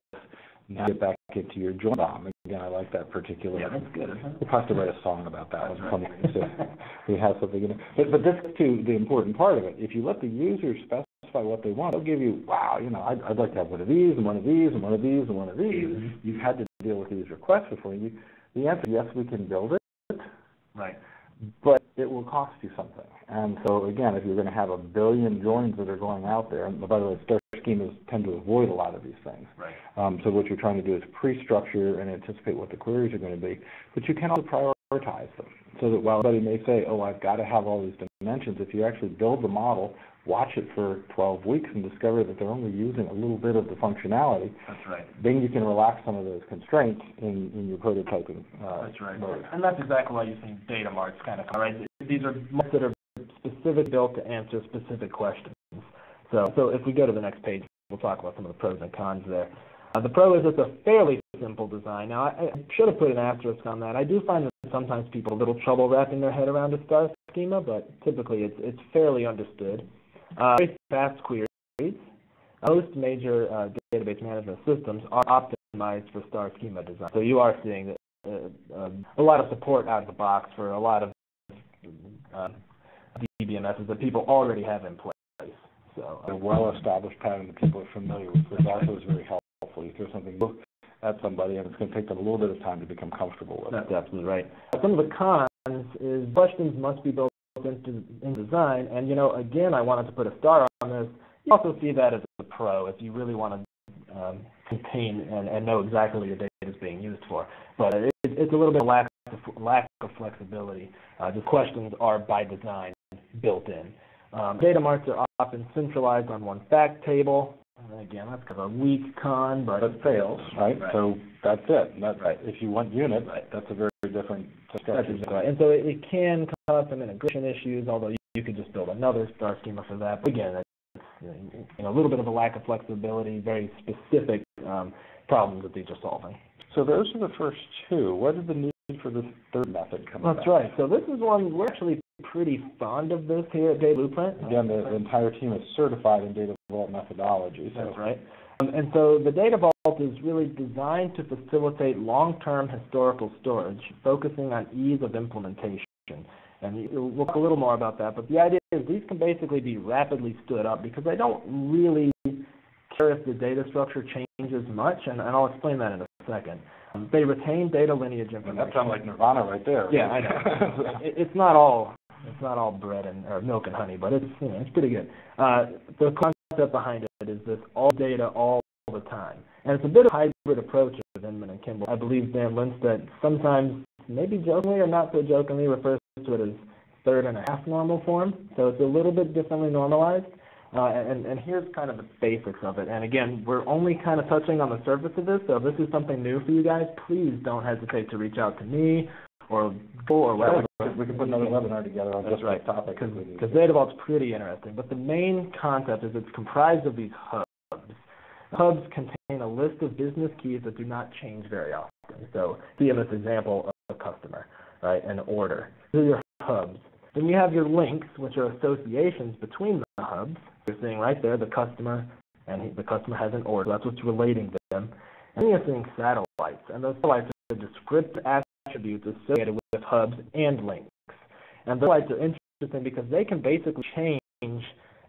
now get back into your join bomb. Again, I like that particular. Yeah, that's good. Isn't? We'll have to write a song about that That's one. right. So we have something in it. But, but this is to the important part of it. If you let the user specify what they want, they'll give you, wow, you know, I'd, I'd like to have one of these and one of these and one of these and one of these. Mhm. You've had to deal with these requests before. You, the answer is yes, we can build it, Right. But it will cost you something. And so again, if you're going to have a billion joins that are going out there, and by the way, star schemas tend to avoid a lot of these things. Right. Um, so what you're trying to do is pre-structure and anticipate what the queries are going to be, but you can also prioritize them. So that while somebody may say, oh, I've got to have all these dimensions, if you actually build the model, watch it for 12 weeks and discover that they're only using a little bit of the functionality, That's right. then you can relax some of those constraints in, in your prototyping uh, That's right. mode. And that's exactly why you see data marts kind of right? These are marts that are specific built to answer specific questions. So, so if we go to the next page, we'll talk about some of the pros and cons there. Uh, the pro is it's a fairly simple design. Now, I, I should have put an asterisk on that. I do find that sometimes people have a little trouble wrapping their head around a star schema, but typically it's, it's fairly understood. Uh, very fast queries. Most major uh, database management systems are optimized for star schema design. So you are seeing that uh, um, a lot of support out of the box for a lot of um, DBMSs that people already have in place. So A uh, well-established pattern that people are familiar with, which also is very helpful. You throw something new at somebody, and it's going to take them a little bit of time to become comfortable with it. that's absolutely right. Some of the cons is questions must be built into in design, and you know, again, I wanted to put a star on this. You also see that as a pro if you really want to um, contain and, and know exactly what your data is being used for. But it, it's a little bit of lack of, lack of flexibility. Uh, the questions are by design built in. Um, data marts are often centralized on one fact table. And again, that's kind of a weak con, but But fails, right? Right. So that's it. That, Right. If you want unit, Right. that's a very different That's structure. right. And so it, it can cause some integration issues, although you, you could just build another star schema for that. But again, it's you know, a little bit of a lack of flexibility, very specific um, problems that these are solving. So those are the first two. What is the need for this third method come That's about? right. So this is one we're actually pretty fond of this here at Data Blueprint. Again, the, the entire team is certified in data vault methodology. So That's right. Um, and so the Data Vault is really designed to facilitate long-term historical storage, focusing on ease of implementation. And we'll talk a little more about that, but the idea is these can basically be rapidly stood up because they don't really care if the data structure changes much, and, and I'll explain that in a second. They retain data lineage information. that sounds like Nirvana right there. Yeah, I know. it, it's not all It's not all bread and or milk and honey, but it's you know it's pretty good. Uh, the concept behind it is this all data all the time, and it's a bit of a hybrid approach of Inmon and Kimball. I believe Dan Linstedt sometimes, maybe jokingly or not so jokingly, refers to it as third and a half normal form. So it's a little bit differently normalized. Uh, and, and here's kind of the basics of it. And again, we're only kind of touching on the surface of this, so if this is something new for you guys, please don't hesitate to reach out to me or or whatever. We can put another webinar together on That's just right. topic. Because Data Vault's pretty interesting. But the main concept is it's comprised of these hubs. Hubs contain a list of business keys that do not change very often. So see in this example of a customer, right, an order. These are your hubs. Then you have your links, which are associations between the hubs. You're seeing right there the customer, and he, the customer has an order. That's what's relating to them. And then you're seeing satellites, and those satellites are the descriptive attributes associated with hubs and links. And those satellites are interesting because they can basically change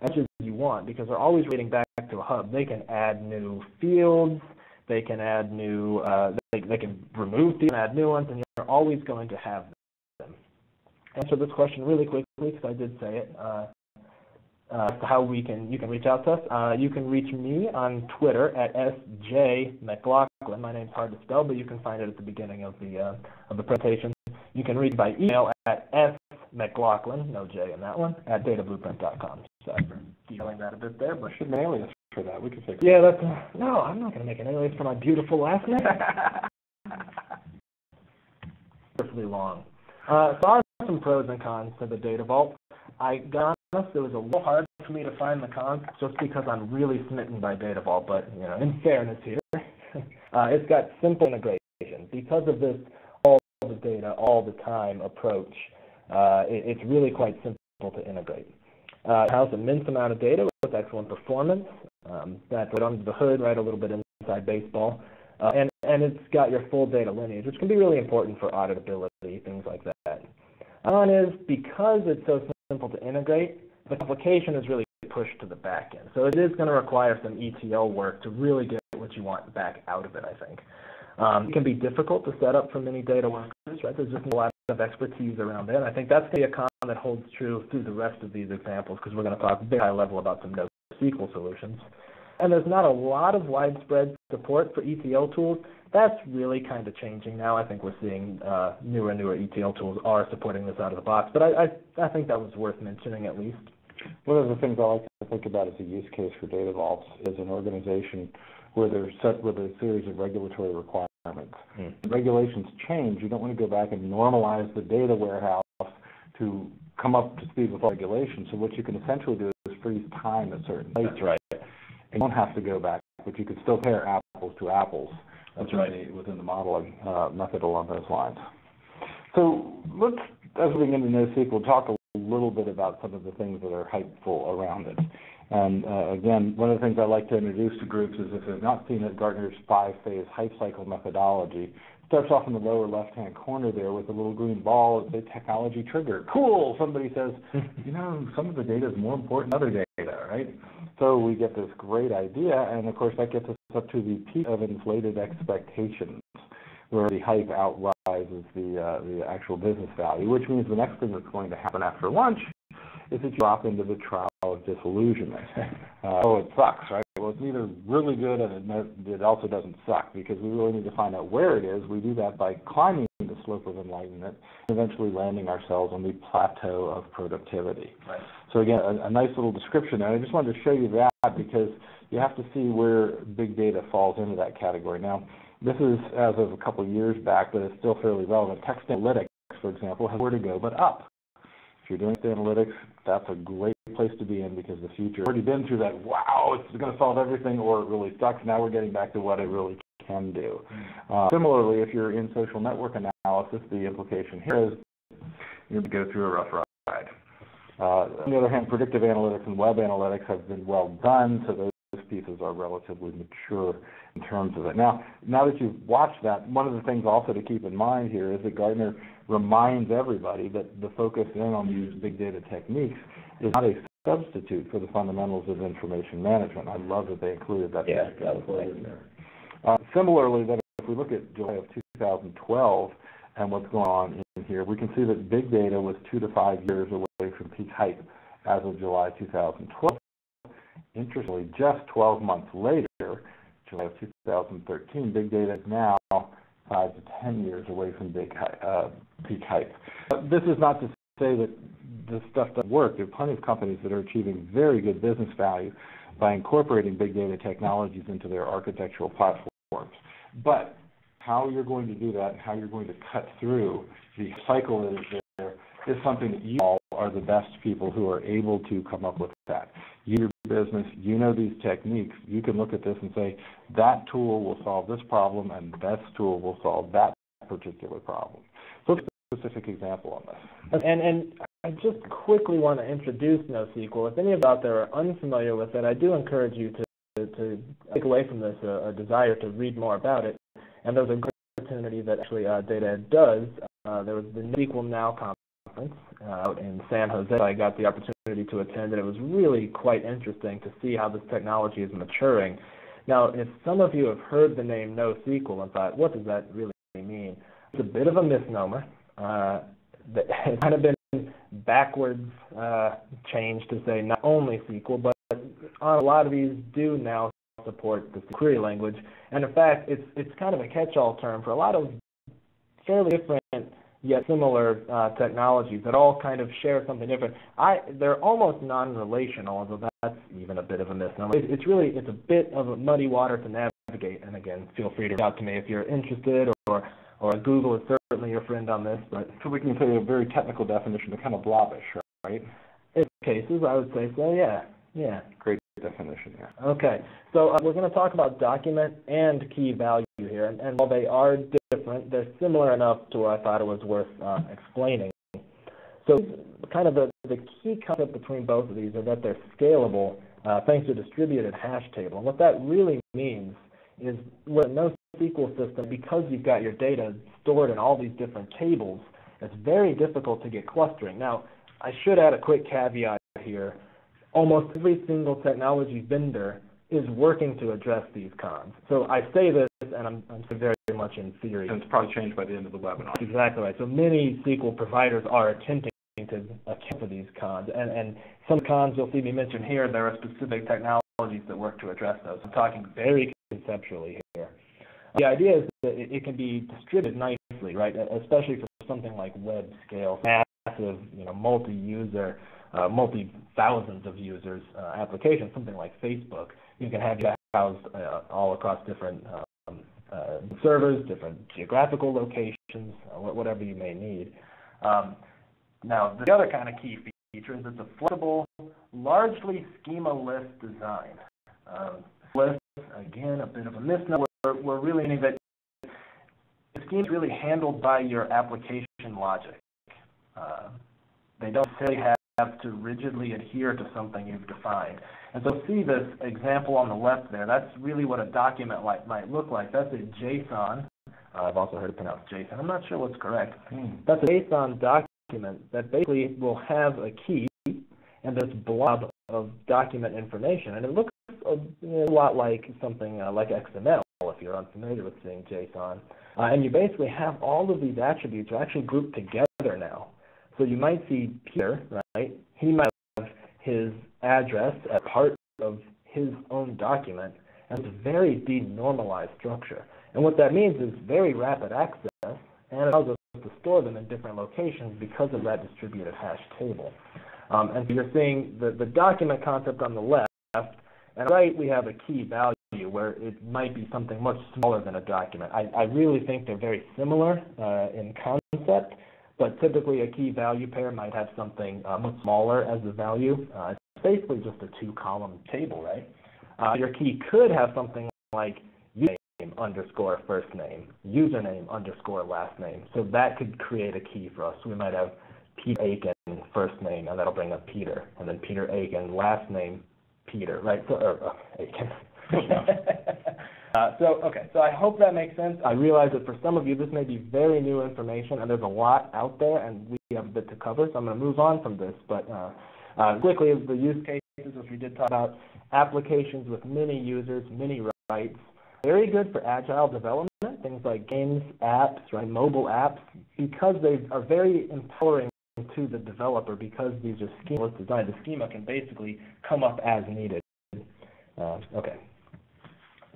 as much as you want because they're always relating back to a hub. They can add new fields, they can add new, uh, they, they can remove fields and add new ones, and you're always going to have them. Answer this question really quickly because I did say it. Uh, uh, how we can you can reach out to us. Uh, you can reach me on Twitter at sj mclaughlin. My name's hard to spell, but you can find it at the beginning of the uh, of the presentation. You can reach by email at smclaughlin, no J in that one, at datablueprint.com. So I'm detailing that a bit there, but Should an alias for that. We can fix yeah, that's no. I'm not going to make an alias for my beautiful last name. Perfectly long. Uh, so, some pros and cons to the Data Vault. I got honest, it was a little hard for me to find the cons just because I'm really smitten by Data Vault. But you know, in fairness here, uh, it's got simple integration because of this all the data all the time approach. Uh, it, it's really quite simple to integrate. Uh, it has immense amount of data with excellent performance. Um, that's right under the hood, right a little bit inside baseball. Uh, and, and it's got your full data lineage, which can be really important for auditability, things like that. One is because it's so simple to integrate, the complication is really pushed to the back end. So it is going to require some ETL work to really get what you want back out of it, I think. Um, it can be difficult to set up for many data workers, right? There's just a lot of expertise around it. And I think that's going to be a con that holds true through the rest of these examples because we're going to talk very high level about some NoSQL solutions. And there's not a lot of widespread support for ETL tools. That's really kind of changing now. I think we're seeing uh, newer and newer ETL tools are supporting this out of the box. But I, I, I think that was worth mentioning at least. One of the things I like to think about as a use case for data vaults is an organization where they're set with a series of regulatory requirements. Mm. Regulations change. You don't want to go back and normalize the data warehouse to come up to speed with all regulations. So what you can essentially do is freeze time at certain places. right. And you don't have to go back, but you can still compare apples to apples That's within right. the, within the modeling uh, method along those lines. So let's, as we get into NoSQL, talk a little bit about some of the things that are hypeful around it. And uh, again, one of the things I like to introduce to groups is if they've not seen it, Gartner's five-phase hype cycle methodology starts off in the lower left-hand corner there with a little green ball. It's a technology trigger. Cool. Somebody says, you know, some of the data is more important than other data, right? So we get this great idea, and of course that gets us up to the peak of inflated expectations, where the hype outrises the uh, the actual business value. Which means the next thing that's going to happen after lunch is that you drop into the trough of disillusionment. Uh, oh, it sucks, right? It's neither really good and it, also doesn't suck because we really need to find out where it is. We do that by climbing the slope of enlightenment, and eventually landing ourselves on the plateau of productivity. Right. So again, a, a nice little description, and I just wanted to show you that because you have to see where big data falls into that category. Now, this is as of a couple of years back, but it's still fairly relevant. Text analytics, for example, has where to go but up. If you're doing analytics, that's a great place to be in because the future already been through that. Wow, it's going to solve everything, or it really sucks. Now we're getting back to what it really can do. Uh, similarly, if you're in social network analysis, the implication here is you're going to go through a rough ride. Uh, on the other hand, predictive analytics and web analytics have been well done, so those pieces are relatively mature in terms of it. Now, now that you've watched that, one of the things also to keep in mind here is that Gartner reminds everybody that the focus in on these big data techniques is not a substitute for the fundamentals of information management. I love that they included that. Yeah, that was point there. Uh, similarly, then, if we look at July of 2012 and what's going on in here, we can see that big data was two to five years away from peak hype as of July 2012. Interestingly, just 12 months later, July of 2013, big data is now five to 10 years away from big uh, peak hype. This is not to say that this stuff doesn't work. There are plenty of companies that are achieving very good business value by incorporating big data technologies into their architectural platforms. But how you're going to do that and how you're going to cut through the cycle that is there is something that you all are the best people who are able to come up with that. You your business, you know these techniques, you can look at this and say, that tool will solve this problem and this tool will solve that particular problem. So a specific example on this. And, and I just quickly want to introduce NoSQL. If any of you out there are unfamiliar with it, I do encourage you to, to take away from this a, a desire to read more about it. And there's a great opportunity that actually uh, DataEd does. Uh, there was the NoSQL Now conference uh, out in San Jose. I got the opportunity to attend, and it was really quite interesting to see how this technology is maturing. Now, if some of you have heard the name NoSQL and thought, what does that really mean? It's a bit of a misnomer. Uh, it's kind of been backwards uh, changed to say not only SQL, but a lot of these do now support the query language. And in fact, it's it's kind of a catch-all term for a lot of fairly different yet similar uh, technologies that all kind of share something different. I they're almost non-relational, although that's even a bit of a misnomer. It, it's really it's a bit of a muddy water to navigate. And again, feel free to reach out to me if you're interested, or or Google is certainly your friend on this. But so we can say a very technical definition, they're kind of blobbish, right? In cases, I would say so. Yeah, yeah. Great definition. Yeah. Okay, so uh, we're going to talk about document and key value here, and, and while they are different, they're similar enough to where I thought it was worth uh, explaining. So, kind of the, the key concept between both of these are that they're scalable uh, thanks to distributed hash table. And what that really means is with a NoSQL system, because you've got your data stored in all these different tables, it's very difficult to get clustering. Now, I should add a quick caveat here. Almost every single technology vendor is working to address these cons. So I say this, and I'm, I'm very much in theory. And it's probably changed by the end of the webinar. Exactly right. So many SQL providers are attempting to account for these cons. And, and some cons you'll see me mention here, there are specific technologies that work to address those. I'm talking very conceptually here. The idea is that it, it can be distributed nicely, right? Especially for something like web scale, massive, you know, multi-user, uh, multi-thousands of users uh, application, something like Facebook. You can have that housed uh, all across different um, uh, servers, different geographical locations, uh, whatever you may need. Um, now, the other kind of key feature is it's a flexible, largely schema-less design. Um, again, a bit of a misnomer. We're, we're really meaning that the scheme is really handled by your application logic. Uh, they don't necessarily have have to rigidly adhere to something you've defined. And so see this example on the left there. That's really what a document like, might look like. That's a JSON. Uh, I've also heard it pronounced JSON. I'm not sure what's correct. Hmm. That's a JSON document that basically will have a key and this blob of document information. And it looks a, a lot like something uh, like XML if you're unfamiliar with seeing JSON. Uh, and you basically have all of these attributes are actually grouped together now. So you might see Peter, right? He might have his address as part of his own document, and it's a very denormalized structure. And what that means is very rapid access, and it allows us to store them in different locations because of that distributed hash table. Um, and so you're seeing the, the document concept on the left, and right we have a key value where it might be something much smaller than a document. I, I really think they're very similar uh, in concept, but typically a key value pair might have something uh, much smaller as the value. Uh, it's basically just a two-column table, right? Uh, your key could have something like username underscore first name, username underscore last name. So that could create a key for us. We might have Peter Aiken first name, and that'll bring up Peter, and then Peter Aiken last name Peter, right? So, or, uh, Aiken. Uh, so, okay, so I hope that makes sense. I realize that for some of you, this may be very new information, and there's a lot out there, and we have a bit to cover, so I'm going to move on from this. But uh, uh, quickly, the use cases, which we did talk about, applications with many users, many writes. very good for agile development, things like games, apps, right, mobile apps, because they are very empowering to the developer because these are schemas designed. The schema can basically come up as needed. Uh, okay.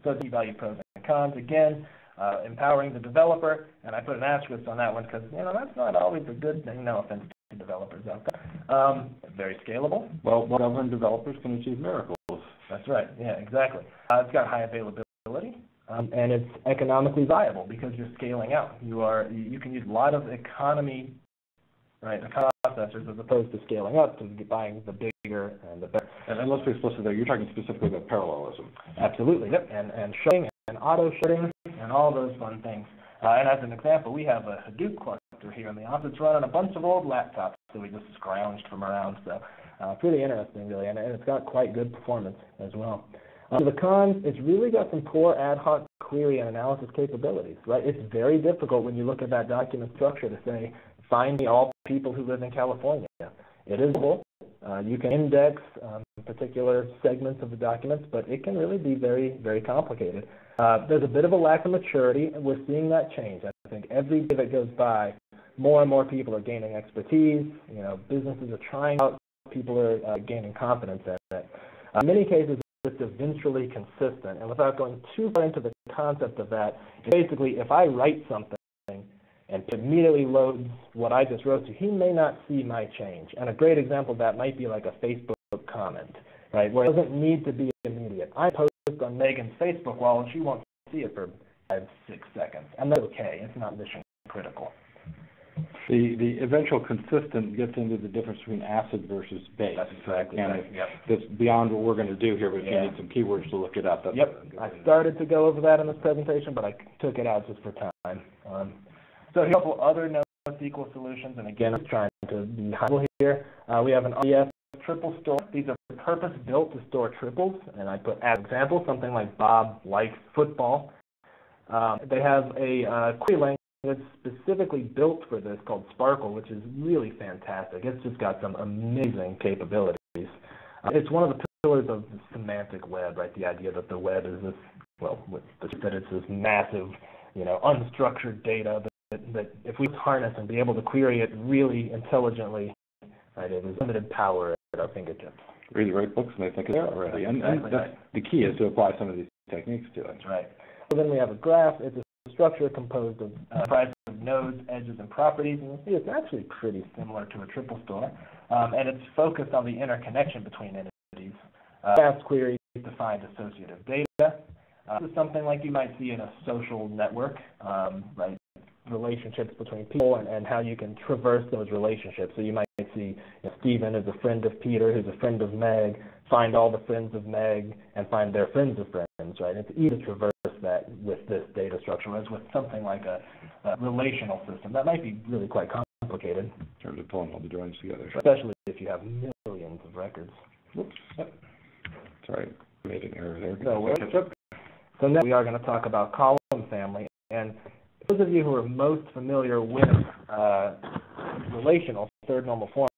So the value pros and cons again, uh, empowering the developer, and I put an asterisk on that one because you know that's not always a good thing. No offense to developers out there. Um, very scalable. Well, governed developers can achieve miracles. That's right. Yeah, exactly. Uh, it's got high availability. Um, and it's economically viable because you're scaling out. You are you can use a lot of economy, right, The processors as opposed to scaling up to buying the bigger and the better. And, and let's be explicit there. You're talking specifically about parallelism. Absolutely. Yep. And and sharding and auto sharding and all those fun things. Uh, and as an example, we have a Hadoop cluster here in the office running a bunch of old laptops that we just scrounged from around. So uh, pretty interesting, really, and, and it's got quite good performance as well. Um, the cons, it's really got some poor ad hoc query and analysis capabilities, right? It's very difficult when you look at that document structure to say, find me all people who live in California. It is able. Uh, you can index um, particular segments of the documents, but it can really be very, very complicated. Uh, there's a bit of a lack of maturity, and we're seeing that change. I think every day that goes by, more and more people are gaining expertise. You know, businesses are trying out. People are uh, gaining confidence in it. Uh, in many cases, it's eventually consistent. And without going too far into the concept of that, basically, if I write something and immediately loads what I just wrote to, he may not see my change. And a great example of that might be like a Facebook comment, right, where it doesn't need to be immediate. I post on Megan's Facebook wall and she won't see it for five, six seconds. And that's okay. It's not mission critical. The the eventual consistent gets into the difference between acid versus base. That's exactly and right. Yep. That's beyond what we're going to do here, but if Yeah. you need some keywords to look it up, that's Yep. I started to go over that in this presentation, but I took it out just for time. Um, so a couple other NoSQL solutions, and again, I'm trying to be humble here. Uh, we have an RDF triple store. These are purpose-built to store triples, and I put as example something like Bob likes football. Um, they have a uh, query language that's specifically built for this called SPARQL, which is really fantastic. It's just got some amazing capabilities. Uh, it's one of the pillars of the semantic web, right? The idea that the web is this, well, that it's this massive, you know, unstructured data that, that if we harness and be able to query it really intelligently, right, it is limited power at our fingertips. read the right books and they think it's there already. And, and Exactly that's the key is to apply some of these techniques to it. That's right. So then we have a graph. It's a structure composed of uh, comprised of nodes, edges, and properties. And you'll see it's actually pretty similar to a triple store. Um, and it's focused on the interconnection between entities. Uh, fast queries to find associative data. Uh, this is something like you might see in a social network, um, right? Relationships between people and, and how you can traverse those relationships. So you might see you know, Stephen is a friend of Peter, who's a friend of Meg, find all the friends of Meg, and find their friends of friends, right? It's easy to traverse that with this data structure, whereas with something like a, a relational system, that might be really quite complicated, in terms of pulling all the joins together. especially if you have millions of records. Whoops. Sorry, made an error there. So, so now we are going to talk about column family, and those of you who are most familiar with uh, relational third normal form,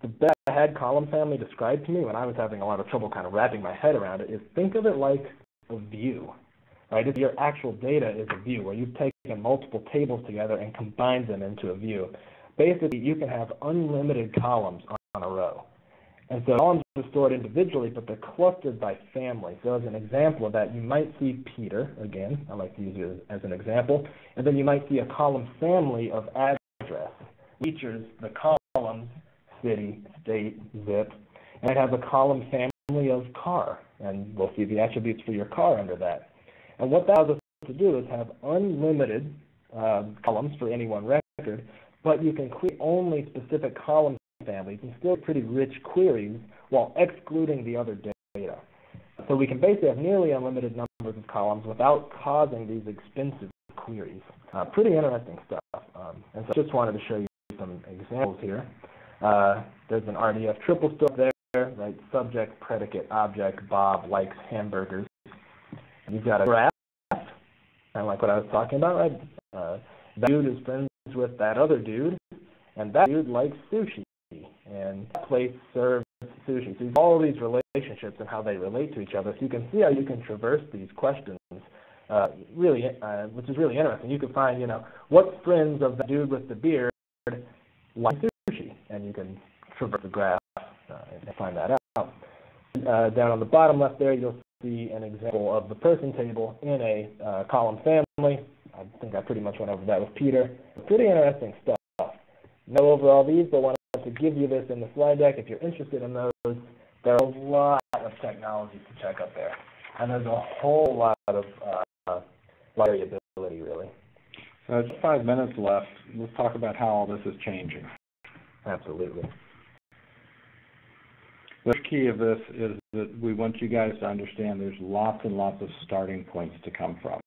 the best I had column family described to me when I was having a lot of trouble kind of wrapping my head around it is think of it like a view. Right? If your actual data is a view, where you've taken multiple tables together and combined them into a view, basically you can have unlimited columns on a row. And so columns are stored individually, but they're clustered by family. So as an example of that, you might see Peter, again, I like to use it as, an example, and then you might see a column family of address, features the columns city, state, zip, and it has a column family of car, and we'll see the attributes for your car under that. And what that allows us to do is have unlimited uh, columns for any one record, but you can query only specific column families and still pretty rich queries while excluding the other data. So we can basically have nearly unlimited numbers of columns without causing these expensive queries. Uh, pretty interesting stuff. Um, and so I just wanted to show you some examples here. Uh, there's an RDF triple store there, right? Subject, predicate, object, Bob likes hamburgers. You've got a graph, kind of like what I was talking about, right? Uh, that dude is friends with that other dude, and that dude likes sushi, and place serves sushi. So all these relationships and how they relate to each other. So you can see how you can traverse these questions uh, really, uh, which is really interesting. You can find, you know, what friends of the dude with the beard like sushi, and you can traverse the graph uh, and find that out. Uh, down on the bottom left there, you'll see an example of the person table in a uh, column family. I think I pretty much went over that with Peter. Pretty interesting stuff. No over all these, but wanted to give you this in the slide deck. If you're interested in those, there are a lot of technologies to check up there, and there's a whole lot of uh, variability, really. Uh, just five minutes left. Let's talk about how all this is changing. Absolutely. The key of this is that we want you guys to understand there's lots and lots of starting points to come from.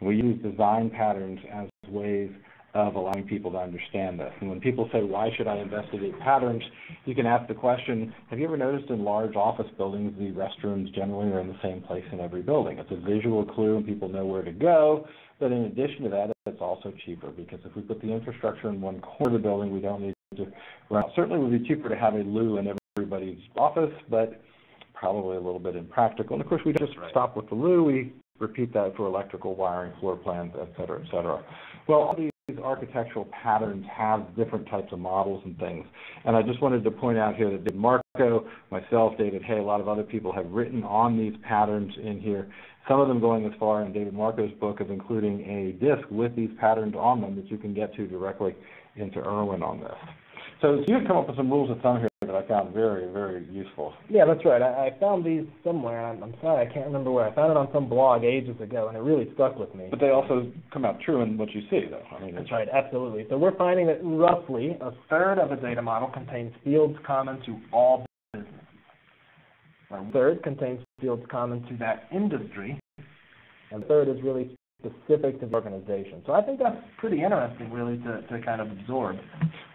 We use design patterns as ways of allowing people to understand this. And when people say, why should I investigate patterns, you can ask the question, have you ever noticed in large office buildings the restrooms generally are in the same place in every building? It's a visual clue and people know where to go. But in addition to that, it's also cheaper because if we put the infrastructure in one corner of the building, we don't need to run. Certainly, it would be cheaper to have a loo in everybody's office, but probably a little bit impractical. And of course, we just right. stop with the loo. We repeat that for electrical wiring, floor plans, et cetera, et cetera. Well, all these architectural patterns have different types of models and things. And I just wanted to point out here that David Marco, myself, David Hay, a lot of other people have written on these patterns in here. Some of them going as far in David Marco's book of including a disk with these patterns on them that you can get to directly into ERwin on this. So, you have come up with some rules of thumb here that I found very, very useful. Yeah, that's right. I, I found these somewhere. I'm, I'm sorry, I can't remember where. I found it on some blog ages ago, and it really stuck with me. But they also come out true in what you see, though. I mean, that's right, absolutely. So we're finding that roughly a third of a data model contains fields common to all businesses. A third contains fields common to that industry, and the third is really specific to the organization. So I think that's pretty interesting, really, to, to kind of absorb.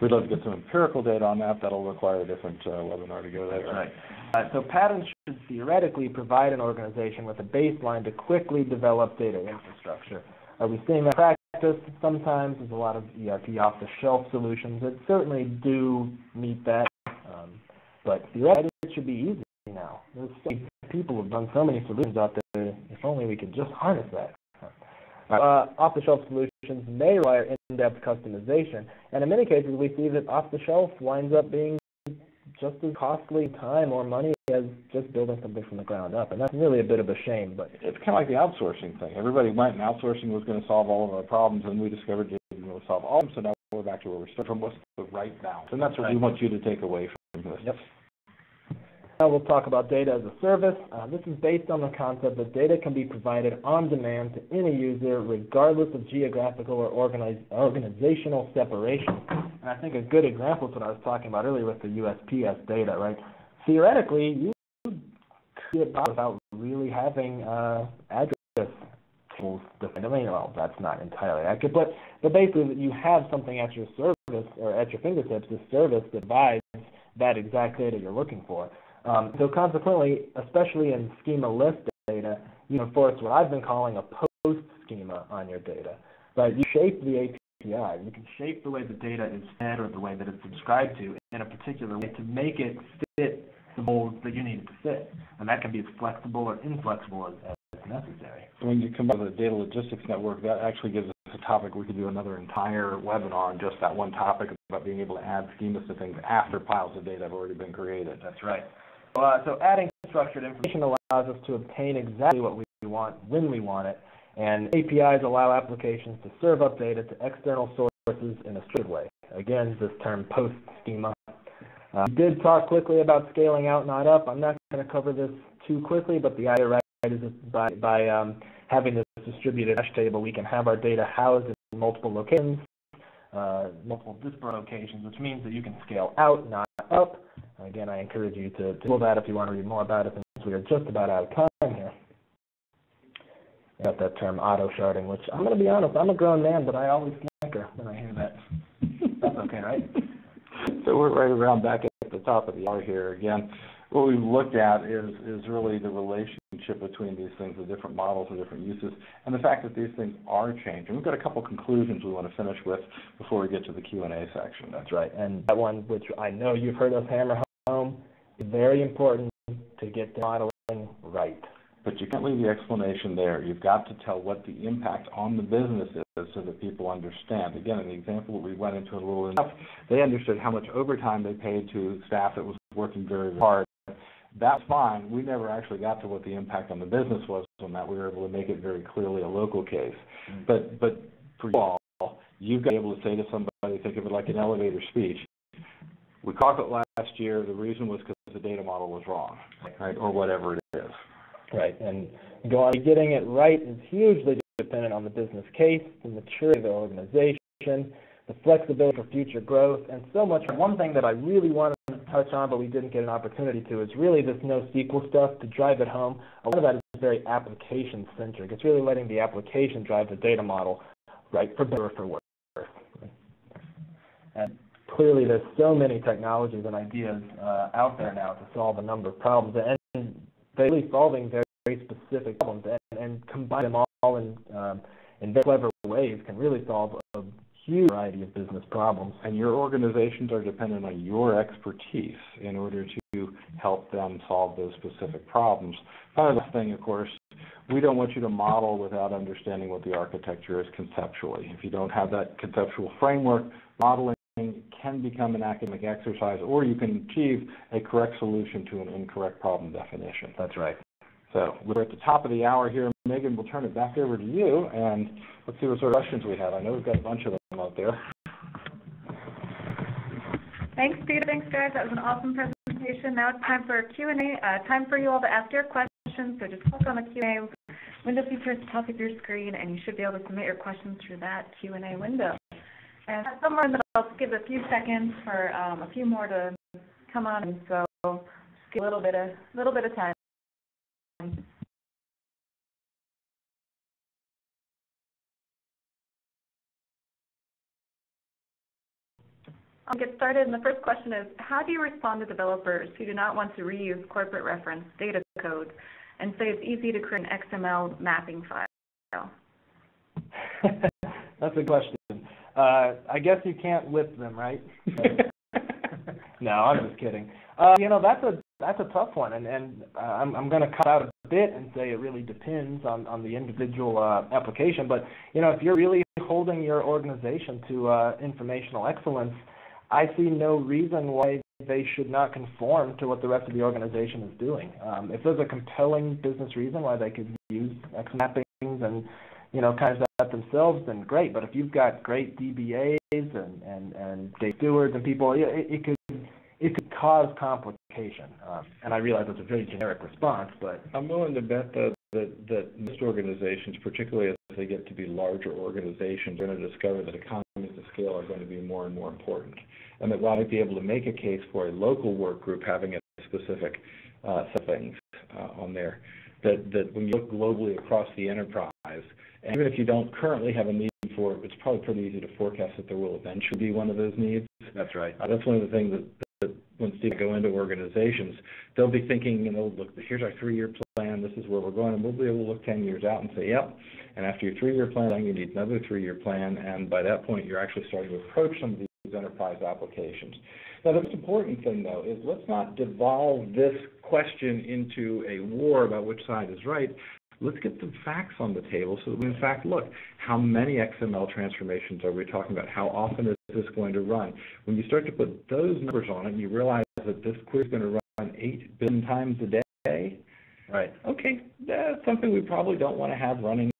We'd love to get some empirical data on that. That'll require a different uh, webinar to go there. Right. Uh, so patterns should theoretically provide an organization with a baseline to quickly develop data infrastructure. Are we seeing that practice? Sometimes there's a lot of ERP off-the-shelf solutions that certainly do meet that, um, but theoretically it should be easy now. There's so many people have done so many solutions out there. If only we could just harness that. Uh, off-the-shelf solutions may require in-depth customization, and in many cases we see that off-the-shelf winds up being just as costly time or money as just building something from the ground up, and that's really a bit of a shame. But it's kind of like the outsourcing thing. Everybody went and outsourcing was going to solve all of our problems, and we discovered it didn't really solve all of them. So now we're back to where we started from. What's the right balance? And that's what right. we want you to take away from this. Yep. Now we'll talk about data as a service. Uh, this is based on the concept that data can be provided on demand to any user regardless of geographical or organize, organizational separation. And I think a good example is what I was talking about earlier with the USPS data, right? Theoretically, you could get by without really having uh, address tables defined. I mean, well, that's not entirely accurate, but, but basically you have something at your service or at your fingertips, a service that provides that exact data you're looking for. Um, so consequently, especially in schema list data, you enforce what I've been calling a post schema on your data. But you shape the API. You can shape the way the data is fed or the way that it's subscribed to in a particular way to make it fit the molds that you need it to fit. And that can be as flexible or inflexible as, as necessary. So when you come up with a data logistics network, that actually gives us a topic we could do another entire webinar on just that one topic about being able to add schemas to things after piles of data have already been created. That's right. Uh, so adding structured information allows us to obtain exactly what we want when we want it, and APIs allow applications to serve up data to external sources in a structured way. Again, this term post schema. Uh, we did talk quickly about scaling out, not up. I'm not going to cover this too quickly, but the idea right is by, by um, having this distributed hash table, we can have our data housed in multiple locations, uh, multiple disparate locations, which means that you can scale out, not up. Again, I encourage you to, to that if you want to read more about it, since we are just about out of time here. Got that term auto sharding, which I'm going to be honest, I'm a grown man, but I always snicker when I hear that. That's okay, right? So we're right around back at the top of the hour here again what we've looked at is is really the relationship between these things, the different models, the different uses, and the fact that these things are changing. We've got a couple conclusions we want to finish with before we get to the Q and A section. That's right, and that one, which I know you've heard us hammer home, is very important to get the modeling right. but you can't leave the explanation there. You've got to tell what the impact on the business is so that people understand. Again, in the example we went into a little enough, they understood how much overtime they paid to staff that was working very hard. That's fine. We never actually got to what the impact on the business was on that. We were able to make it very clearly a local case. Mm-hmm. But but for you all, you've got to be able to say to somebody, think of it like an elevator speech. We caught it last year. The reason was because the data model was wrong, right, or whatever it is. Right, and going getting it right is hugely dependent on the business case, the maturity of the organization, the flexibility for future growth, and so much. One thing that I really wanted to touch on, but we didn't get an opportunity to, is really this NoSQL stuff to drive it home. A lot of that is very application centric. It's really letting the application drive the data model, right, for better or for worse. And clearly, there's so many technologies and ideas uh, out there now to solve a number of problems, and they're really solving very, very specific problems, and, and combine them all in um, in very clever ways can really solve a huge variety of business problems. And your organizations are dependent on your expertise in order to help them solve those specific problems. Final thing, of course, we don't want you to model without understanding what the architecture is conceptually. If you don't have that conceptual framework, modeling can become an academic exercise, or you can achieve a correct solution to an incorrect problem definition. That's right. So we're at the top of the hour here. Megan, we'll turn it back over to you, and let's see what sort of questions we have. I know we've got a bunch of them out there. Thanks, Peter. Thanks, guys. That was an awesome presentation. Now it's time for Q&A. Uh, time for you all to ask your questions. So just click on the Q&A window feature at the top of your screen, and you should be able to submit your questions through that Q&A window. And somewhere in the middle, I'll give a few seconds for um, a few more to come on, and so just give a little bit of little bit of time. I'll get started. And the first question is, how do you respond to developers who do not want to reuse corporate reference data code and say it's easy to create an XML mapping file? That's a question. Uh, I guess you can't whip them, right? no, I'm just kidding. Uh, you know, that's a that's a tough one, and and uh, I'm I'm going to cut out a bit and say it really depends on on the individual uh, application. But you know, if you're really holding your organization to uh, informational excellence, I see no reason why they should not conform to what the rest of the organization is doing. Um, if there's a compelling business reason why they could use X mappings and you know kind of that themselves, then great. But if you've got great DBAs and and and data stewards and people, it, it could it could cause complication. Um, and I realize that's a very generic response, but I'm willing to bet that that, that most organizations, particularly as they get to be larger organizations, are going to discover that economies of scale are going to be more and more important, and that while might be able to make a case for a local work group having a specific uh, set of things uh, on there, that that when you look globally across the enterprise, and even if you don't currently have a need for it, it's probably pretty easy to forecast that there will eventually be one of those needs. That's right. Uh, that's one of the things that when Steve go into organizations, they'll be thinking, you know, look, here's our three-year plan. This is where we're going, and we'll be able to look 10 years out and say, yep. And after your three-year plan, you need another three-year plan, and by that point, you're actually starting to approach some of these enterprise applications. Now, the most important thing, though, is let's not devolve this question into a war about which side is right. Let's get the facts on the table so that we, in fact, look, how many XML transformations are we talking about? How often is going to run? When you start to put those numbers on it you realize that this query is going to run 8 billion times a day, right? Okay, that's something we probably don't want to have running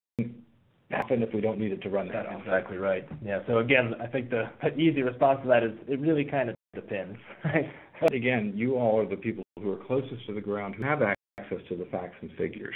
often if we don't need it to run that That's exactly right. Yeah, so again, I think the easy response to that is it really kind of depends, right? But again, you all are the people who are closest to the ground who have access to the facts and figures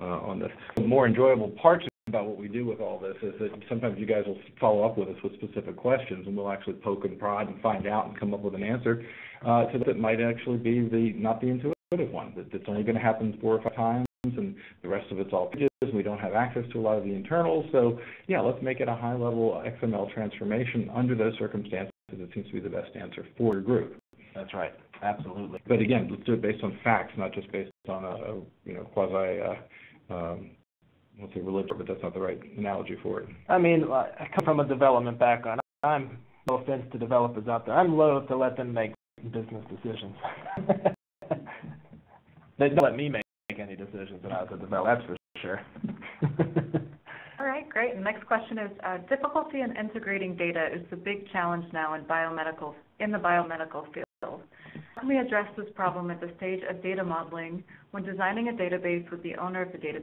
uh, on this. The more enjoyable parts about what we do with all this is that sometimes you guys will follow up with us with specific questions, and we'll actually poke and prod and find out and come up with an answer uh, to that might actually be the not the intuitive one. That it's only going to happen four or five times, and the rest of it's all pages. We don't have access to a lot of the internals, so yeah, let's make it a high-level XML transformation under those circumstances. It seems to be the best answer for your group. That's right. Absolutely. But again, let's do it based on facts, not just based on a, a you know quasi. Uh, um, let's say religion, but that's not the right analogy for it. I mean, I come from a development background. I'm no offense to developers out there. I'm loath to let them make business decisions. they don't let me make any decisions when I was a developer, that's for sure. All right, great. next question is, uh, difficulty in integrating data is the big challenge now in biomedical in the biomedical field. How can we address this problem at the stage of data modeling when designing a database with the owner of the database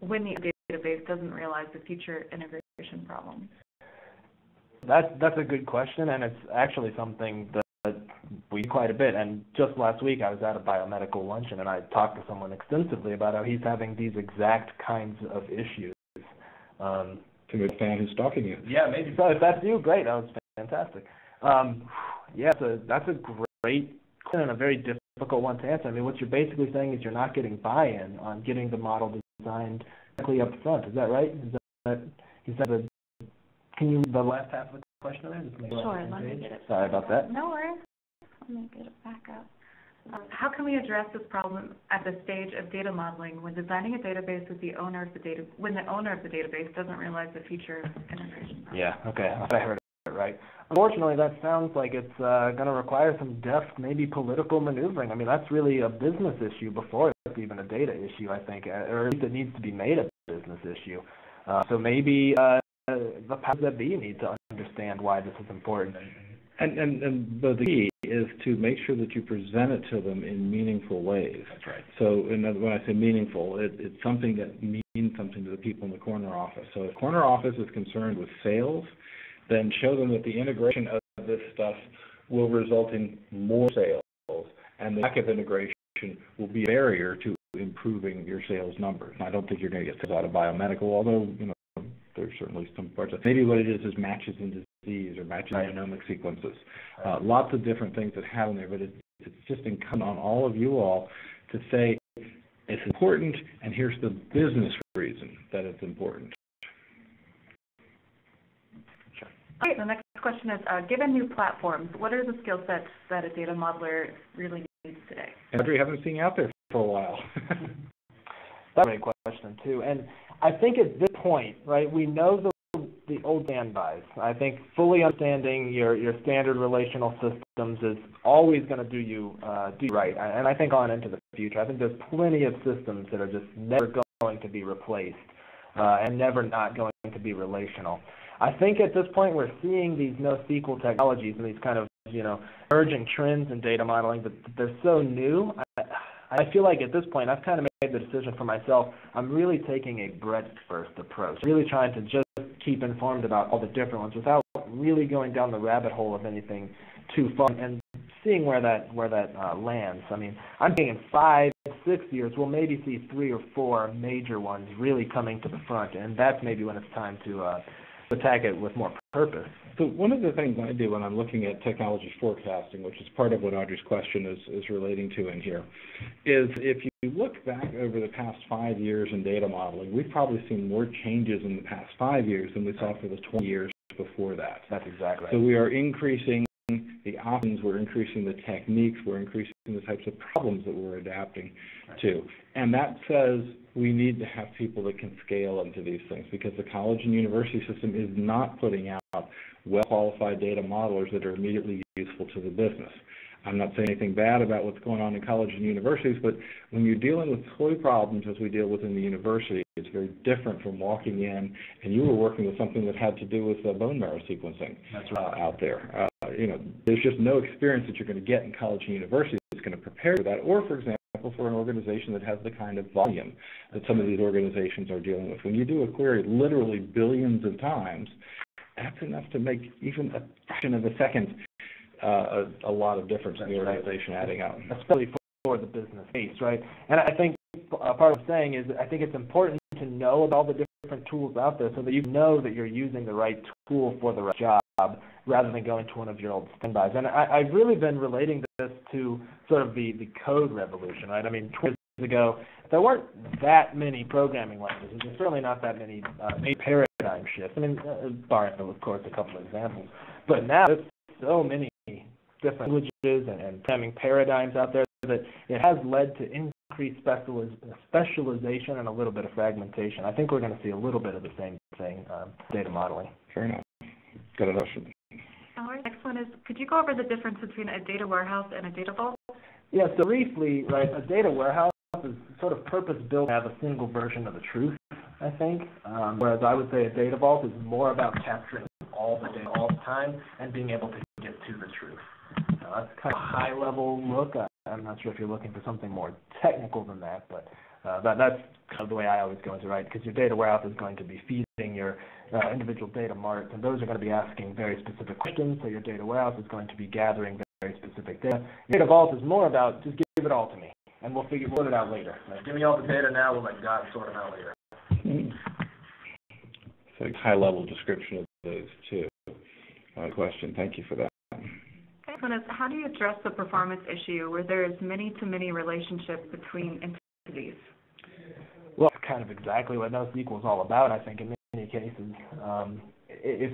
when the database doesn't realize the future integration problems? That's that's a good question, and it's actually something that we do quite a bit. And just last week, I was at a biomedical luncheon, and I talked to someone extensively about how he's having these exact kinds of issues. Um, to a fan who's stalking you. Yeah, maybe so. If that's you, great. That was fantastic. Um, yeah, so that's a great question and a very difficult one to answer. I mean, what you're basically saying is you're not getting buy-in on getting the model designed directly up front. Is that right? Is that is that the can you read the last half of the question there? Sure. Let me get it. Sorry about that. No worries. Let me get it back up. Uh, how can we address this problem at the stage of data modeling when designing a database with the owner of the data when the owner of the database doesn't realize the future integration? Problem? Yeah. Okay. I heard it right. Unfortunately, that sounds like it's uh, going to require some deft, maybe political maneuvering. I mean, that's really a business issue before it's even a data issue. I think, uh, or at least it needs to be made a business issue. Uh, so maybe uh, the powers that be need to understand why this is important. And, and, and but the key is to make sure that you present it to them in meaningful ways. That's right. So when I say meaningful, it, it's something that means something to the people in the corner office. So if corner office is concerned with sales, then show them that the integration of this stuff will result in more sales, and the lack of integration will be a barrier to improving your sales numbers. And I don't think you're going to get sales out of biomedical, although you know there's certainly some parts of maybe what it is is matches in disease or matches right. genomic sequences. Uh, lots of different things that happen there, but it, it's just incumbent on all of you all to say it's important, and here's the business reason that it's important. Sure. Okay, the next question is, uh, given new platforms, what are the skill sets that a data modeler really needs today? Andrew, haven't seen you out there for a while. That's a great question, too. And I think at this point, right, we know the the old standbys. I think fully understanding your your standard relational systems is always going to do you uh, do right. And I think on into the future, I think there's plenty of systems that are just never going to be replaced uh, and never not going to be relational. I think at this point we're seeing these NoSQL technologies and these kind of you know emerging trends in data modeling, but they're so new. I, I feel like at this point I've kind of made the decision for myself. I'm really taking a breadth first approach, really trying to just keep informed about all the different ones without really going down the rabbit hole of anything too far and seeing where that where that uh, lands. I mean, I'm thinking in five, six years we'll maybe see three or four major ones really coming to the front, and that's maybe when it's time to uh, attack it with more purpose. So one of the things I do when I'm looking at technology forecasting, which is part of what Audrey's question is, is relating to in here, is if you look back over the past five years in data modeling, we've probably seen more changes in the past five years than we saw for the 20 years before that. That's exactly right. So we are increasing the options, we're increasing the techniques, we're increasing the types of problems that we're adapting to. And that says we need to have people that can scale into these things because the college and university system is not putting out well qualified data modelers that are immediately useful to the business. I'm not saying anything bad about what's going on in colleges and universities, but when you're dealing with toy problems as we deal with in the university, it's very different from walking in and you were working with something that had to do with uh, bone marrow sequencing That's right. uh, out there. Uh, you know, there's just no experience that you're going to get in college and university that's going to prepare you for that. Or, for example, for an organization that has the kind of volume that some of these organizations are dealing with. When you do a query literally billions of times, that's enough to make even a fraction of a second uh, a, a, lot of difference in the organization adding up. Especially for, the business case, right? And I think uh, part of saying is I think it's important to know about all the different tools out there so that you know that you're using the right tool for the right job rather than going to one of your old standbys. And I, I've really been relating this to sort of the, the code revolution, right? I mean, 20 years ago, there weren't that many programming languages. There's certainly not that many uh, paradigm shifts. I mean, uh, barring, of course, a couple of examples. But now there's so many different languages and, and programming paradigms out there that it has led to increased specializ- specialization and a little bit of fragmentation. I think we're going to see a little bit of the same thing um, data modeling. Fair enough. Got a question. Right. Next one is, could you go over the difference between a data warehouse and a data vault? Yeah. So briefly, right, a data warehouse is sort of purpose-built to have a single version of the truth, I think. Um, whereas I would say a data vault is more about capturing all the data all the time and being able to get to the truth. That's kind of a high-level look. I'm not sure if you're looking for something more technical than that, but uh, that, that's kind of the way I always go into right, because your data warehouse is going to be feeding your uh, individual data marts, and those are going to be asking very specific questions. So your data warehouse is going to be gathering very specific data. Your data vault is more about just give it all to me, and we'll figure sort it out later. Like, give me all the data now. We'll let God sort it out later. So high level description of those two. Uh, question. Thank you for that. Next one how do you address the performance issue where there is many-to-many relationship between entities? Well, that's kind of exactly what NoSQL is all about, I think, in many cases. Um, if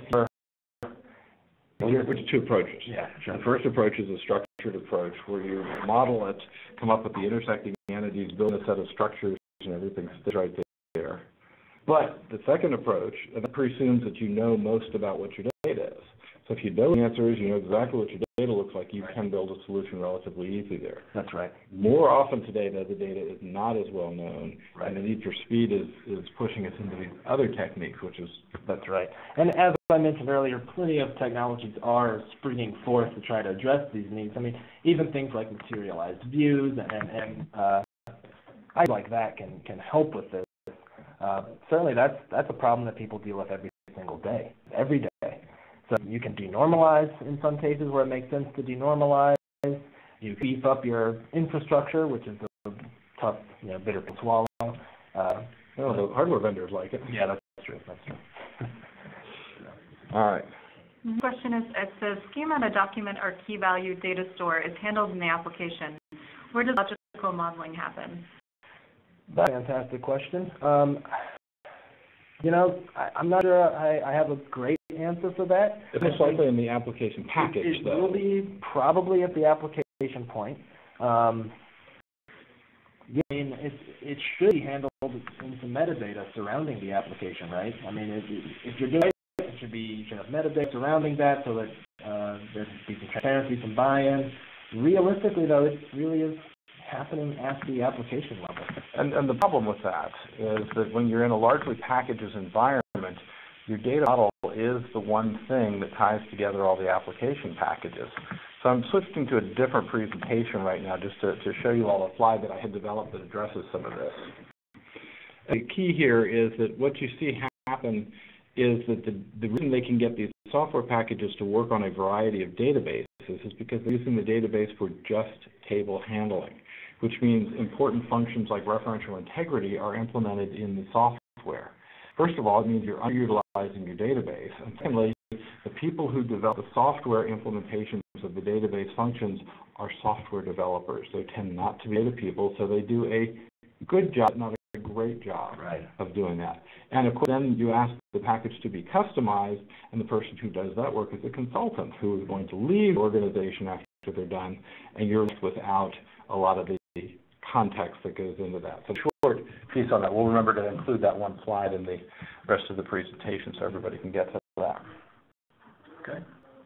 you're which two approaches. Yeah, sure. The first approach is a structured approach where you model it, come up with the intersecting entities, build a set of structures, and everything sits right there. But the second approach, that presumes that you know most about what you're is. So if you know the answers, you know exactly what your data looks like, you can build a solution relatively easily there. That's right. More often today, though, the data is not as well known, Right. and the need for speed is, is pushing us into these other techniques, which is That's right. And as I mentioned earlier, plenty of technologies are springing forth to try to address these needs. I mean, even things like materialized views and, and uh, items like that can, can help with this. Uh, certainly, that's that's a problem that people deal with every single day, every day. So you can denormalize in some cases where it makes sense to denormalize. You beef up your infrastructure, which is a tough, you know, bitter pill to swallow. Uh, oh, the hardware vendors like it. yeah, that's true. That's true. All right. The question is, it says schema in a document or key value data store is handled in the application. Where does logical modeling happen? That's a fantastic question. Um, you know, I, I'm not sure I, I have a great answer for that. It's most likely in the application package, it, it though. will be probably at the application point. Um, yeah, I mean, it, it should be handled in some metadata surrounding the application, right? I mean, if, if you're doing it, it should be, you should have metadata surrounding that so that uh, there should be some transparency, some buy-in. Realistically, though, it really is happening at the application level. And, and the problem with that is that when you're in a largely packages environment, your data model is the one thing that ties together all the application packages. So I'm switching to a different presentation right now just to, to show you all a slide that I had developed that addresses some of this. The key here is that what you see happen is that the, the reason they can get these software packages to work on a variety of databases is because they're using the database for just table handling, which means important functions like referential integrity are implemented in the software. First of all, it means you're underutilizing your database. And secondly, the people who develop the software implementations of the database functions are software developers. They tend not to be data people, so they do a good job, not a great job Right. of doing that. And of course, then you ask the package to be customized, and the person who does that work is a consultant who is going to leave the organization after they're done, and you're left without a lot of the context that goes into that. So short piece on that. We'll remember to include that one slide in the rest of the presentation so everybody can get to that. Okay.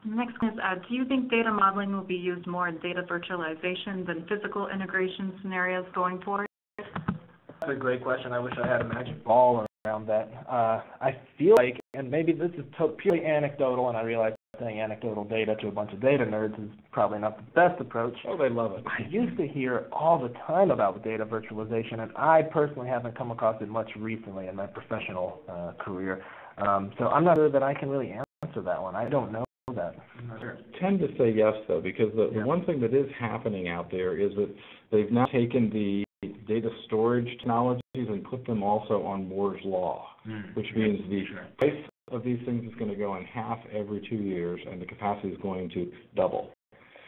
Next one is, uh, do you think data modeling will be used more in data virtualization than physical integration scenarios going forward? That's a great question. I wish I had a magic ball around that. Uh, I feel like, and maybe this is purely anecdotal, and I realize saying anecdotal data to a bunch of data nerds is probably not the best approach. Oh, they love it. I used to hear all the time about data virtualization, and I personally haven't come across it much recently in my professional uh, career. Um, so I'm not sure that I can really answer that one. I don't know that. Sure. tend to say yes, though, because the, Yeah. the one thing that is happening out there is that they've now taken the data storage technologies and put them also on Moore's Law, which means the price of these things is going to go in half every two years, and the capacity is going to double.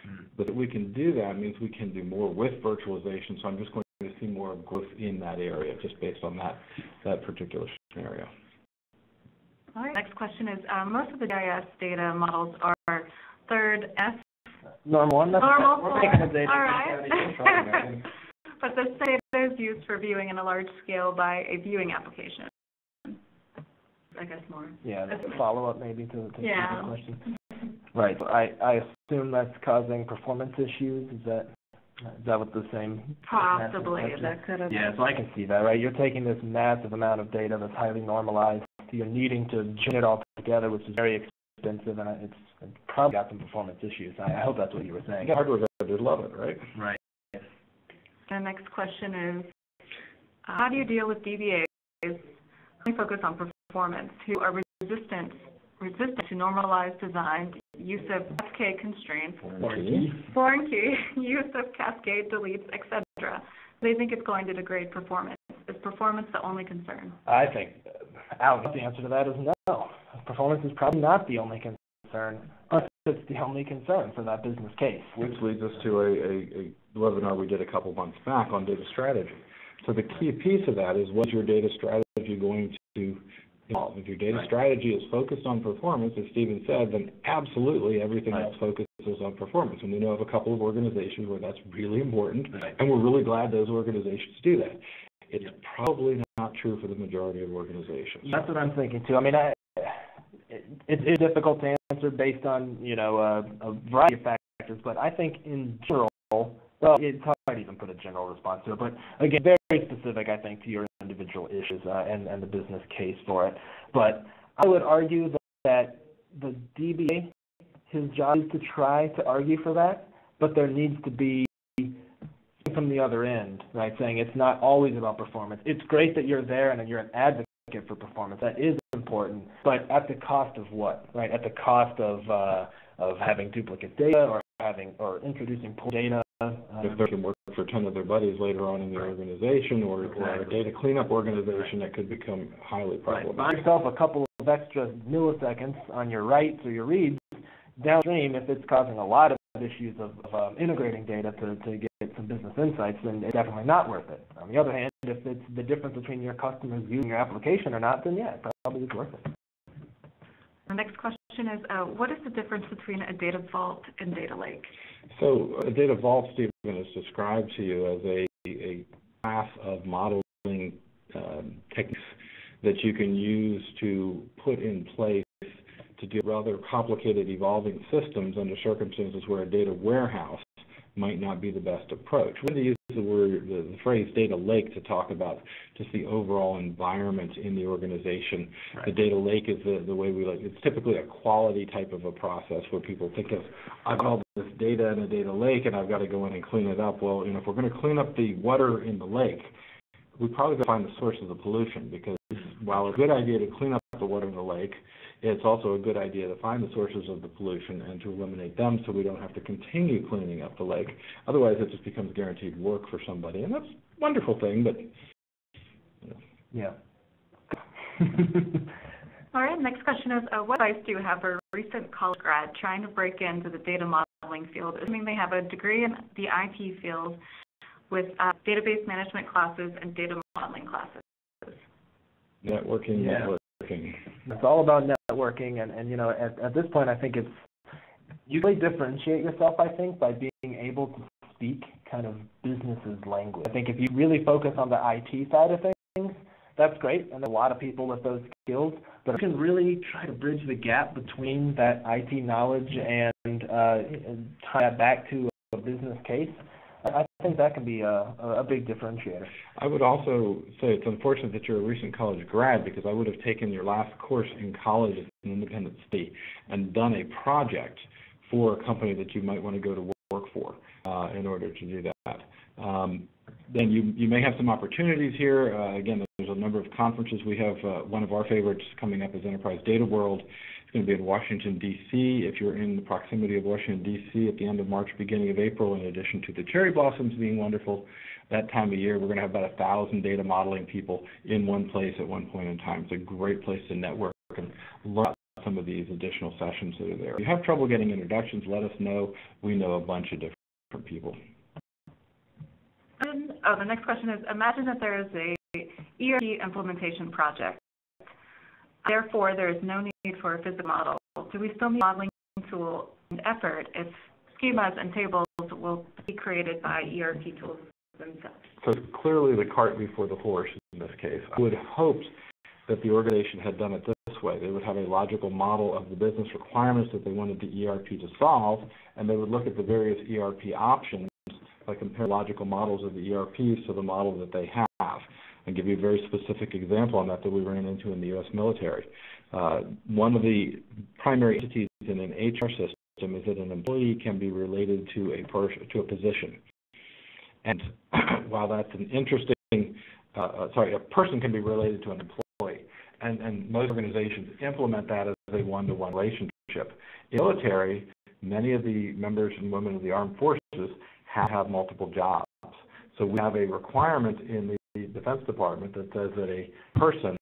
Mm. But if we can do that means we can do more with virtualization, so I'm just going to see more growth in that area, just based on that, that particular scenario. All right. Next question is, uh, most of the GIS data models are third S Normal one. Normal. We're making a data. All right. But this data is used for viewing in a large scale by a viewing application. I guess more. Yeah, that's a follow-up maybe to, to Yeah. the question. Right. I, I assume that's causing performance issues. Is that Is that what the same? Possibly. That could have. Yeah, so I can see that, right? You're taking this massive amount of data that's highly normalized. You're needing to join it all together, which is very expensive, and it's, it's probably got some performance issues. I, I hope that's what you were saying. Hardware vendors love it, right? Right. The next question is, uh, how do you deal with DBAs who focus on performance, who are resistant resistant to normalized design, use of cascade constraints, Foreign key. foreign key, use of cascade deletes, etc. They think it's going to degrade performance. Is performance the only concern? I think, uh, Al, the answer to that is no. Performance is probably not the only concern, unless it's the only concern for that business case. Which leads us to a, a, a webinar we did a couple months back on data strategy. So the key piece of that is what is your data strategy going to involve? If your data Right. strategy is focused on performance, as Stephen said, then absolutely everything Right. else focuses on performance. And we know of a couple of organizations where that's really important, Right. and we're really glad those organizations do that. It's probably not true for the majority of organizations. That's what I'm thinking too. I mean, I, it, it's difficult to answer based on you know a, a variety of factors, but I think in general, well, it's hard to even put a general response to it. But again, very specific, I think, to your individual issues uh, and and the business case for it. But I would argue that, the DBA, his job is to try to argue for that, but there needs to be from the other end, right? Saying it's not always about performance. It's great that you're there and you're an advocate for performance. That is important, but at the cost of what, right? At the cost of uh, of having duplicate data or having or introducing poor data. Uh, If they can work for ten of their buddies later on in the organization, or, or a data cleanup organization, that could become highly right. problematic. Buy yourself a couple of extra milliseconds on your writes or your reads downstream if it's causing a lot of issues of, of um, integrating data to, to get some business insights, then it's definitely not worth it. On the other hand, if it's the difference between your customers using your application or not, then yeah, it probably is worth it. The next question is, uh, what is the difference between a data vault and data lake? So a data vault, Stephen, is described to you as a, a class of modeling um, techniques that you can use to put in place to do rather complicated evolving systems under circumstances where a data warehouse might not be the best approach. Word, the, the phrase data lake to talk about just the overall environment in the organization. The data lake is the, the way we like, it's typically a quality type of a process where people think of, I've got all this data in a data lake and I've got to go in and clean it up. Well, you know, if we're going to clean up the water in the lake, we probably got to find the source of the pollution because while it's a good idea to clean up the water in the lake, it's also a good idea to find the sources of the pollution and to eliminate them so we don't have to continue cleaning up the lake. Otherwise, it just becomes guaranteed work for somebody, and that's a wonderful thing, but Yeah. All right, next question is, uh, what advice do you have for a recent college grad trying to break into the data modeling field, assuming they have a degree in the IT field with uh, database management classes and data modeling classes? networking, Yeah. networking. It's all about networking, and, and you know, at, at this point, I think it's you really differentiate yourself. I think by being able to speak kind of business's language. I think if you really focus on the IT side of things, that's great, and there's a lot of people with those skills. But if you can really try to bridge the gap between that IT knowledge and, uh, and tie that back to a business case, I think that can be a, a big differentiator. I would also say it's unfortunate that you're a recent college grad because I would have taken your last course in college as an independent study and done a project for a company that you might want to go to work for uh, in order to do that. Um, then you you may have some opportunities here. Uh, again, there's a number of conferences. We have uh, one of our favorites coming up is Enterprise Data World. It's going to be in Washington D.C. If you're in the proximity of Washington D.C. at the end of March, beginning of April, in addition to the cherry blossoms being wonderful, that time of year we're going to have about a thousand data modeling people in one place at one point in time. It's a great place to network and learn some of these additional sessions that are there. If you have trouble getting introductions, let us know. We know a bunch of different people. Um, oh, the next question is, imagine that there is a ERP implementation project. Therefore, there is no need for a physical model. Do we still need modeling tool and effort if schemas and tables will be created by ERP tools themselves? So clearly the cart before the horse in this case. I would hope that the organization had done it this way. They would have a logical model of the business requirements that they wanted the ERP to solve, and they would look at the various ERP options by comparing logical models of the ERPs to the model that they have. I'll give you a very specific example on that that we ran into in the U.S. military. Uh, one of the primary entities in an HR system is that an employee can be related to a to a position. And while that's an interesting, uh, uh, sorry, a person can be related to an employee, and, and most organizations implement that as a one-to-one relationship. In the military, many of the members and women of the armed forces have, have multiple jobs. So we have a requirement in the Defense Department that says that a person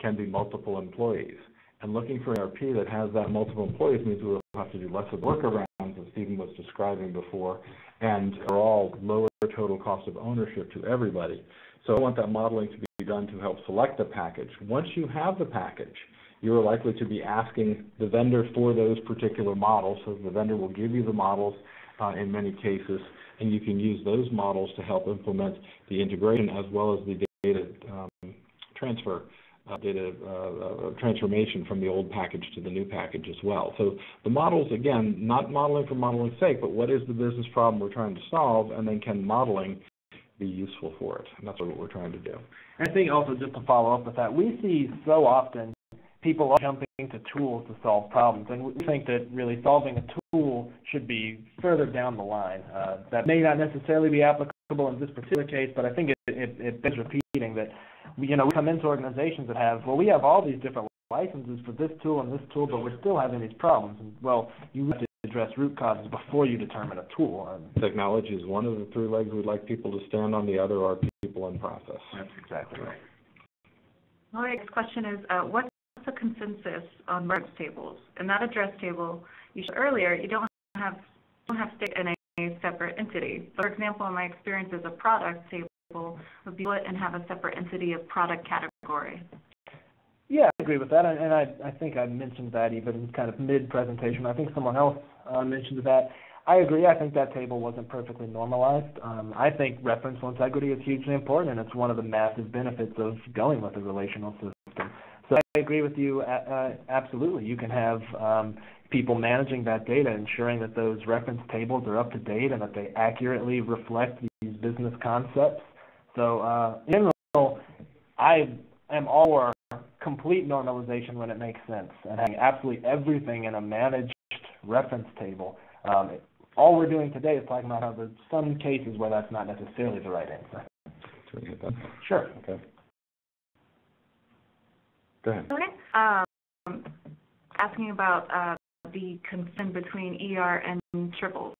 can be multiple employees. And looking for an ERP that has that multiple employees means we will have to do less of workarounds, as Stephen was describing before, and are all lower total cost of ownership to everybody. So I want that modeling to be done to help select the package. Once you have the package, you are likely to be asking the vendor for those particular models. So the vendor will give you the models uh, in many cases, and you can use those models to help implement the integration as well as the data um, transfer, uh, data uh, uh, transformation from the old package to the new package as well. So the models, again, not modeling for modeling's sake, but what is the business problem we're trying to solve, and then can modeling be useful for it? And that's what we're trying to do. And I think also just to follow up with that, we see so often people are jumping to tools to solve problems, and we think that really solving a tool should be further down the line. Uh, that may not necessarily be applicable in this particular case, but I think it, it, it bears repeating that we, you know we come into organizations that have well we have all these different licenses for this tool and this tool, but we're still having these problems. And well, you have to address root causes before you determine a tool. Technology is one of the three legs we'd like people to stand on. The other are people and process. That's exactly right. My next question is, uh, what's the consensus on reference tables? In that address table you showed earlier, you don't have you don't have state in a separate entity. For example, in my experience as a product table would be split and have a separate entity of product category. Yeah, I agree with that, and I, I think I mentioned that even kind of mid-presentation. I think someone else uh, mentioned that. I agree. I think that table wasn't perfectly normalized. Um, I think referential integrity is hugely important, and it's one of the massive benefits of going with a relational system. So I agree with you. Uh, absolutely, you can have um, people managing that data, ensuring that those reference tables are up to date and that they accurately reflect these business concepts. So, uh, in general, I am all for complete normalization when it makes sense and having absolutely everything in a managed reference table. Um, all we're doing today is talking about how there's some cases where that's not necessarily the right answer. Sure. Okay. Go ahead. Okay. Um, asking about uh, the concern between ER and triples.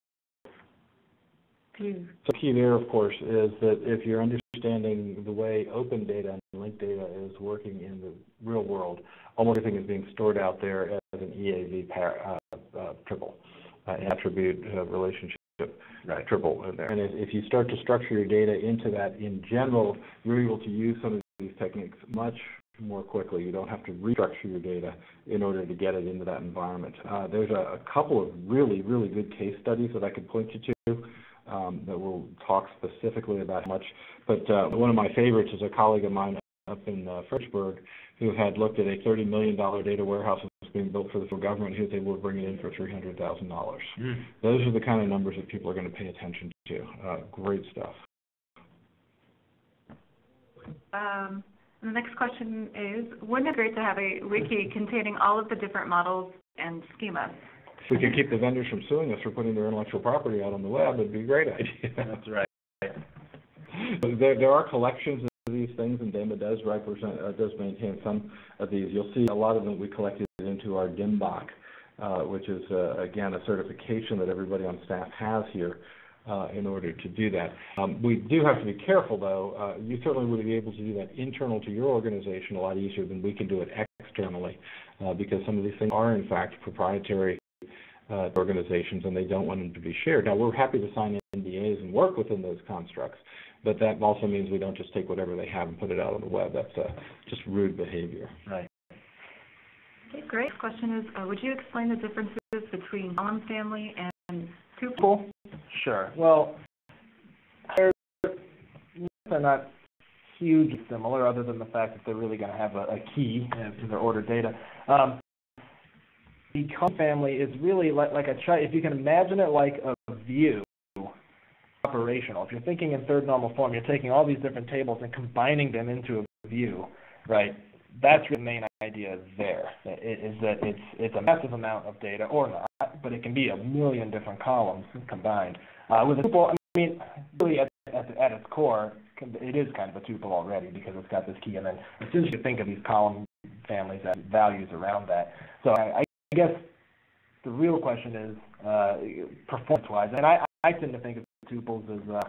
The key there, of course, is that if you're understanding the way open data and linked data is working in the real world, almost everything is being stored out there as an EAV par, uh, uh, triple, uh, attribute uh, relationship right. triple in there. And if, if you start to structure your data into that in general, you're able to use some of these techniques much more quickly. You don't have to restructure your data in order to get it into that environment. Uh, there's a, a, couple of really, really good case studies that I could point you to um, that will talk specifically about much. But uh, one of my favorites is a colleague of mine up in uh, Fredericksburg who had looked at a $30 million data warehouse that was being built for the federal government. He was able to bring it in for $300,000. Mm. Those are the kind of numbers that people are going to pay attention to. Uh, great stuff. Um, the next question is, wouldn't it be great to have a wiki containing all of the different models and schemas? If we could keep the vendors from suing us for putting their intellectual property out on the web, it'd be a great idea. That's right. there, there are collections of these things, and DAMA does represent, uh, does maintain some of these. You'll see a lot of them we collected into our DMBOK, uh, which is, uh, again, a certification that everybody on staff has here uh, in order to do that. Um, we do have to be careful, though. Uh, you certainly would be able to do that internal to your organization a lot easier than we can do it externally, uh, because some of these things are, in fact, proprietary uh, organizations, and they don't want them to be shared. Now, we're happy to sign NDAs and work within those constructs, but that also means we don't just take whatever they have and put it out on the web. That's uh, just rude behavior. Right. Okay, great. Question is, uh, would you explain the differences between column family and Sure. Well, they're, not hugely similar, other than the fact that they're really going to have a, a key to their ordered data. Um, the column family is really like, like a chart. If you can imagine it like a view, operational. If you're thinking in third normal form, you're taking all these different tables and combining them into a view, right? That's really the main idea there. Is that it's it's a massive amount of data, or not, but it can be a million different columns combined. Uh, with a tuple, I mean, really at, at, at its core, it is kind of a tuple already because it's got this key, and then as soon as you think of these column families and values around that, so I, I guess the real question is uh, performance-wise, and I, I tend to think of tuples as uh,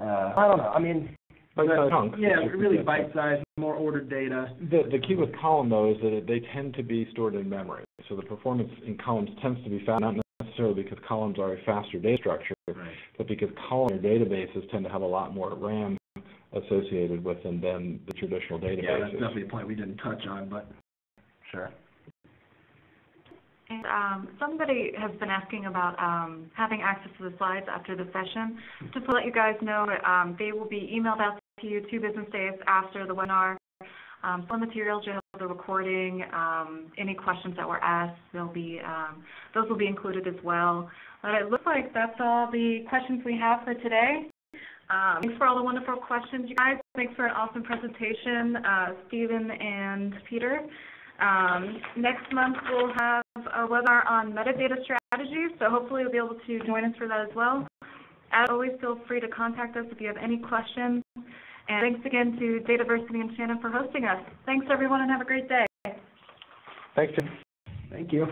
uh, I don't know. I mean, bite-sized chunks. Yeah, really bite-sized, more ordered data. The the key with column though is that they tend to be stored in memory. So the performance in columns tends to be fast, not necessarily because columns are a faster data structure, right. but because column databases tend to have a lot more RAM associated with them than the traditional databases. Yeah, that's definitely a point we didn't touch on, but sure. And um, somebody has been asking about um, having access to the slides after the session. Just to let you guys know, um, they will be emailed out to you two business days after the webinar. Um, some materials you have the recording, um, any questions that were asked, they'll be um, those will be included as well. But it looks like that's all the questions we have for today. Um, thanks for all the wonderful questions, you guys. Thanks for an awesome presentation, uh, Stephen and Peter. Um, next month we'll have a webinar on metadata strategies, so hopefully you'll be able to join us for that as well. As always, feel free to contact us if you have any questions. And thanks again to Dataversity and Shannon for hosting us. Thanks everyone and have a great day. Thanks, Tim. Thank you.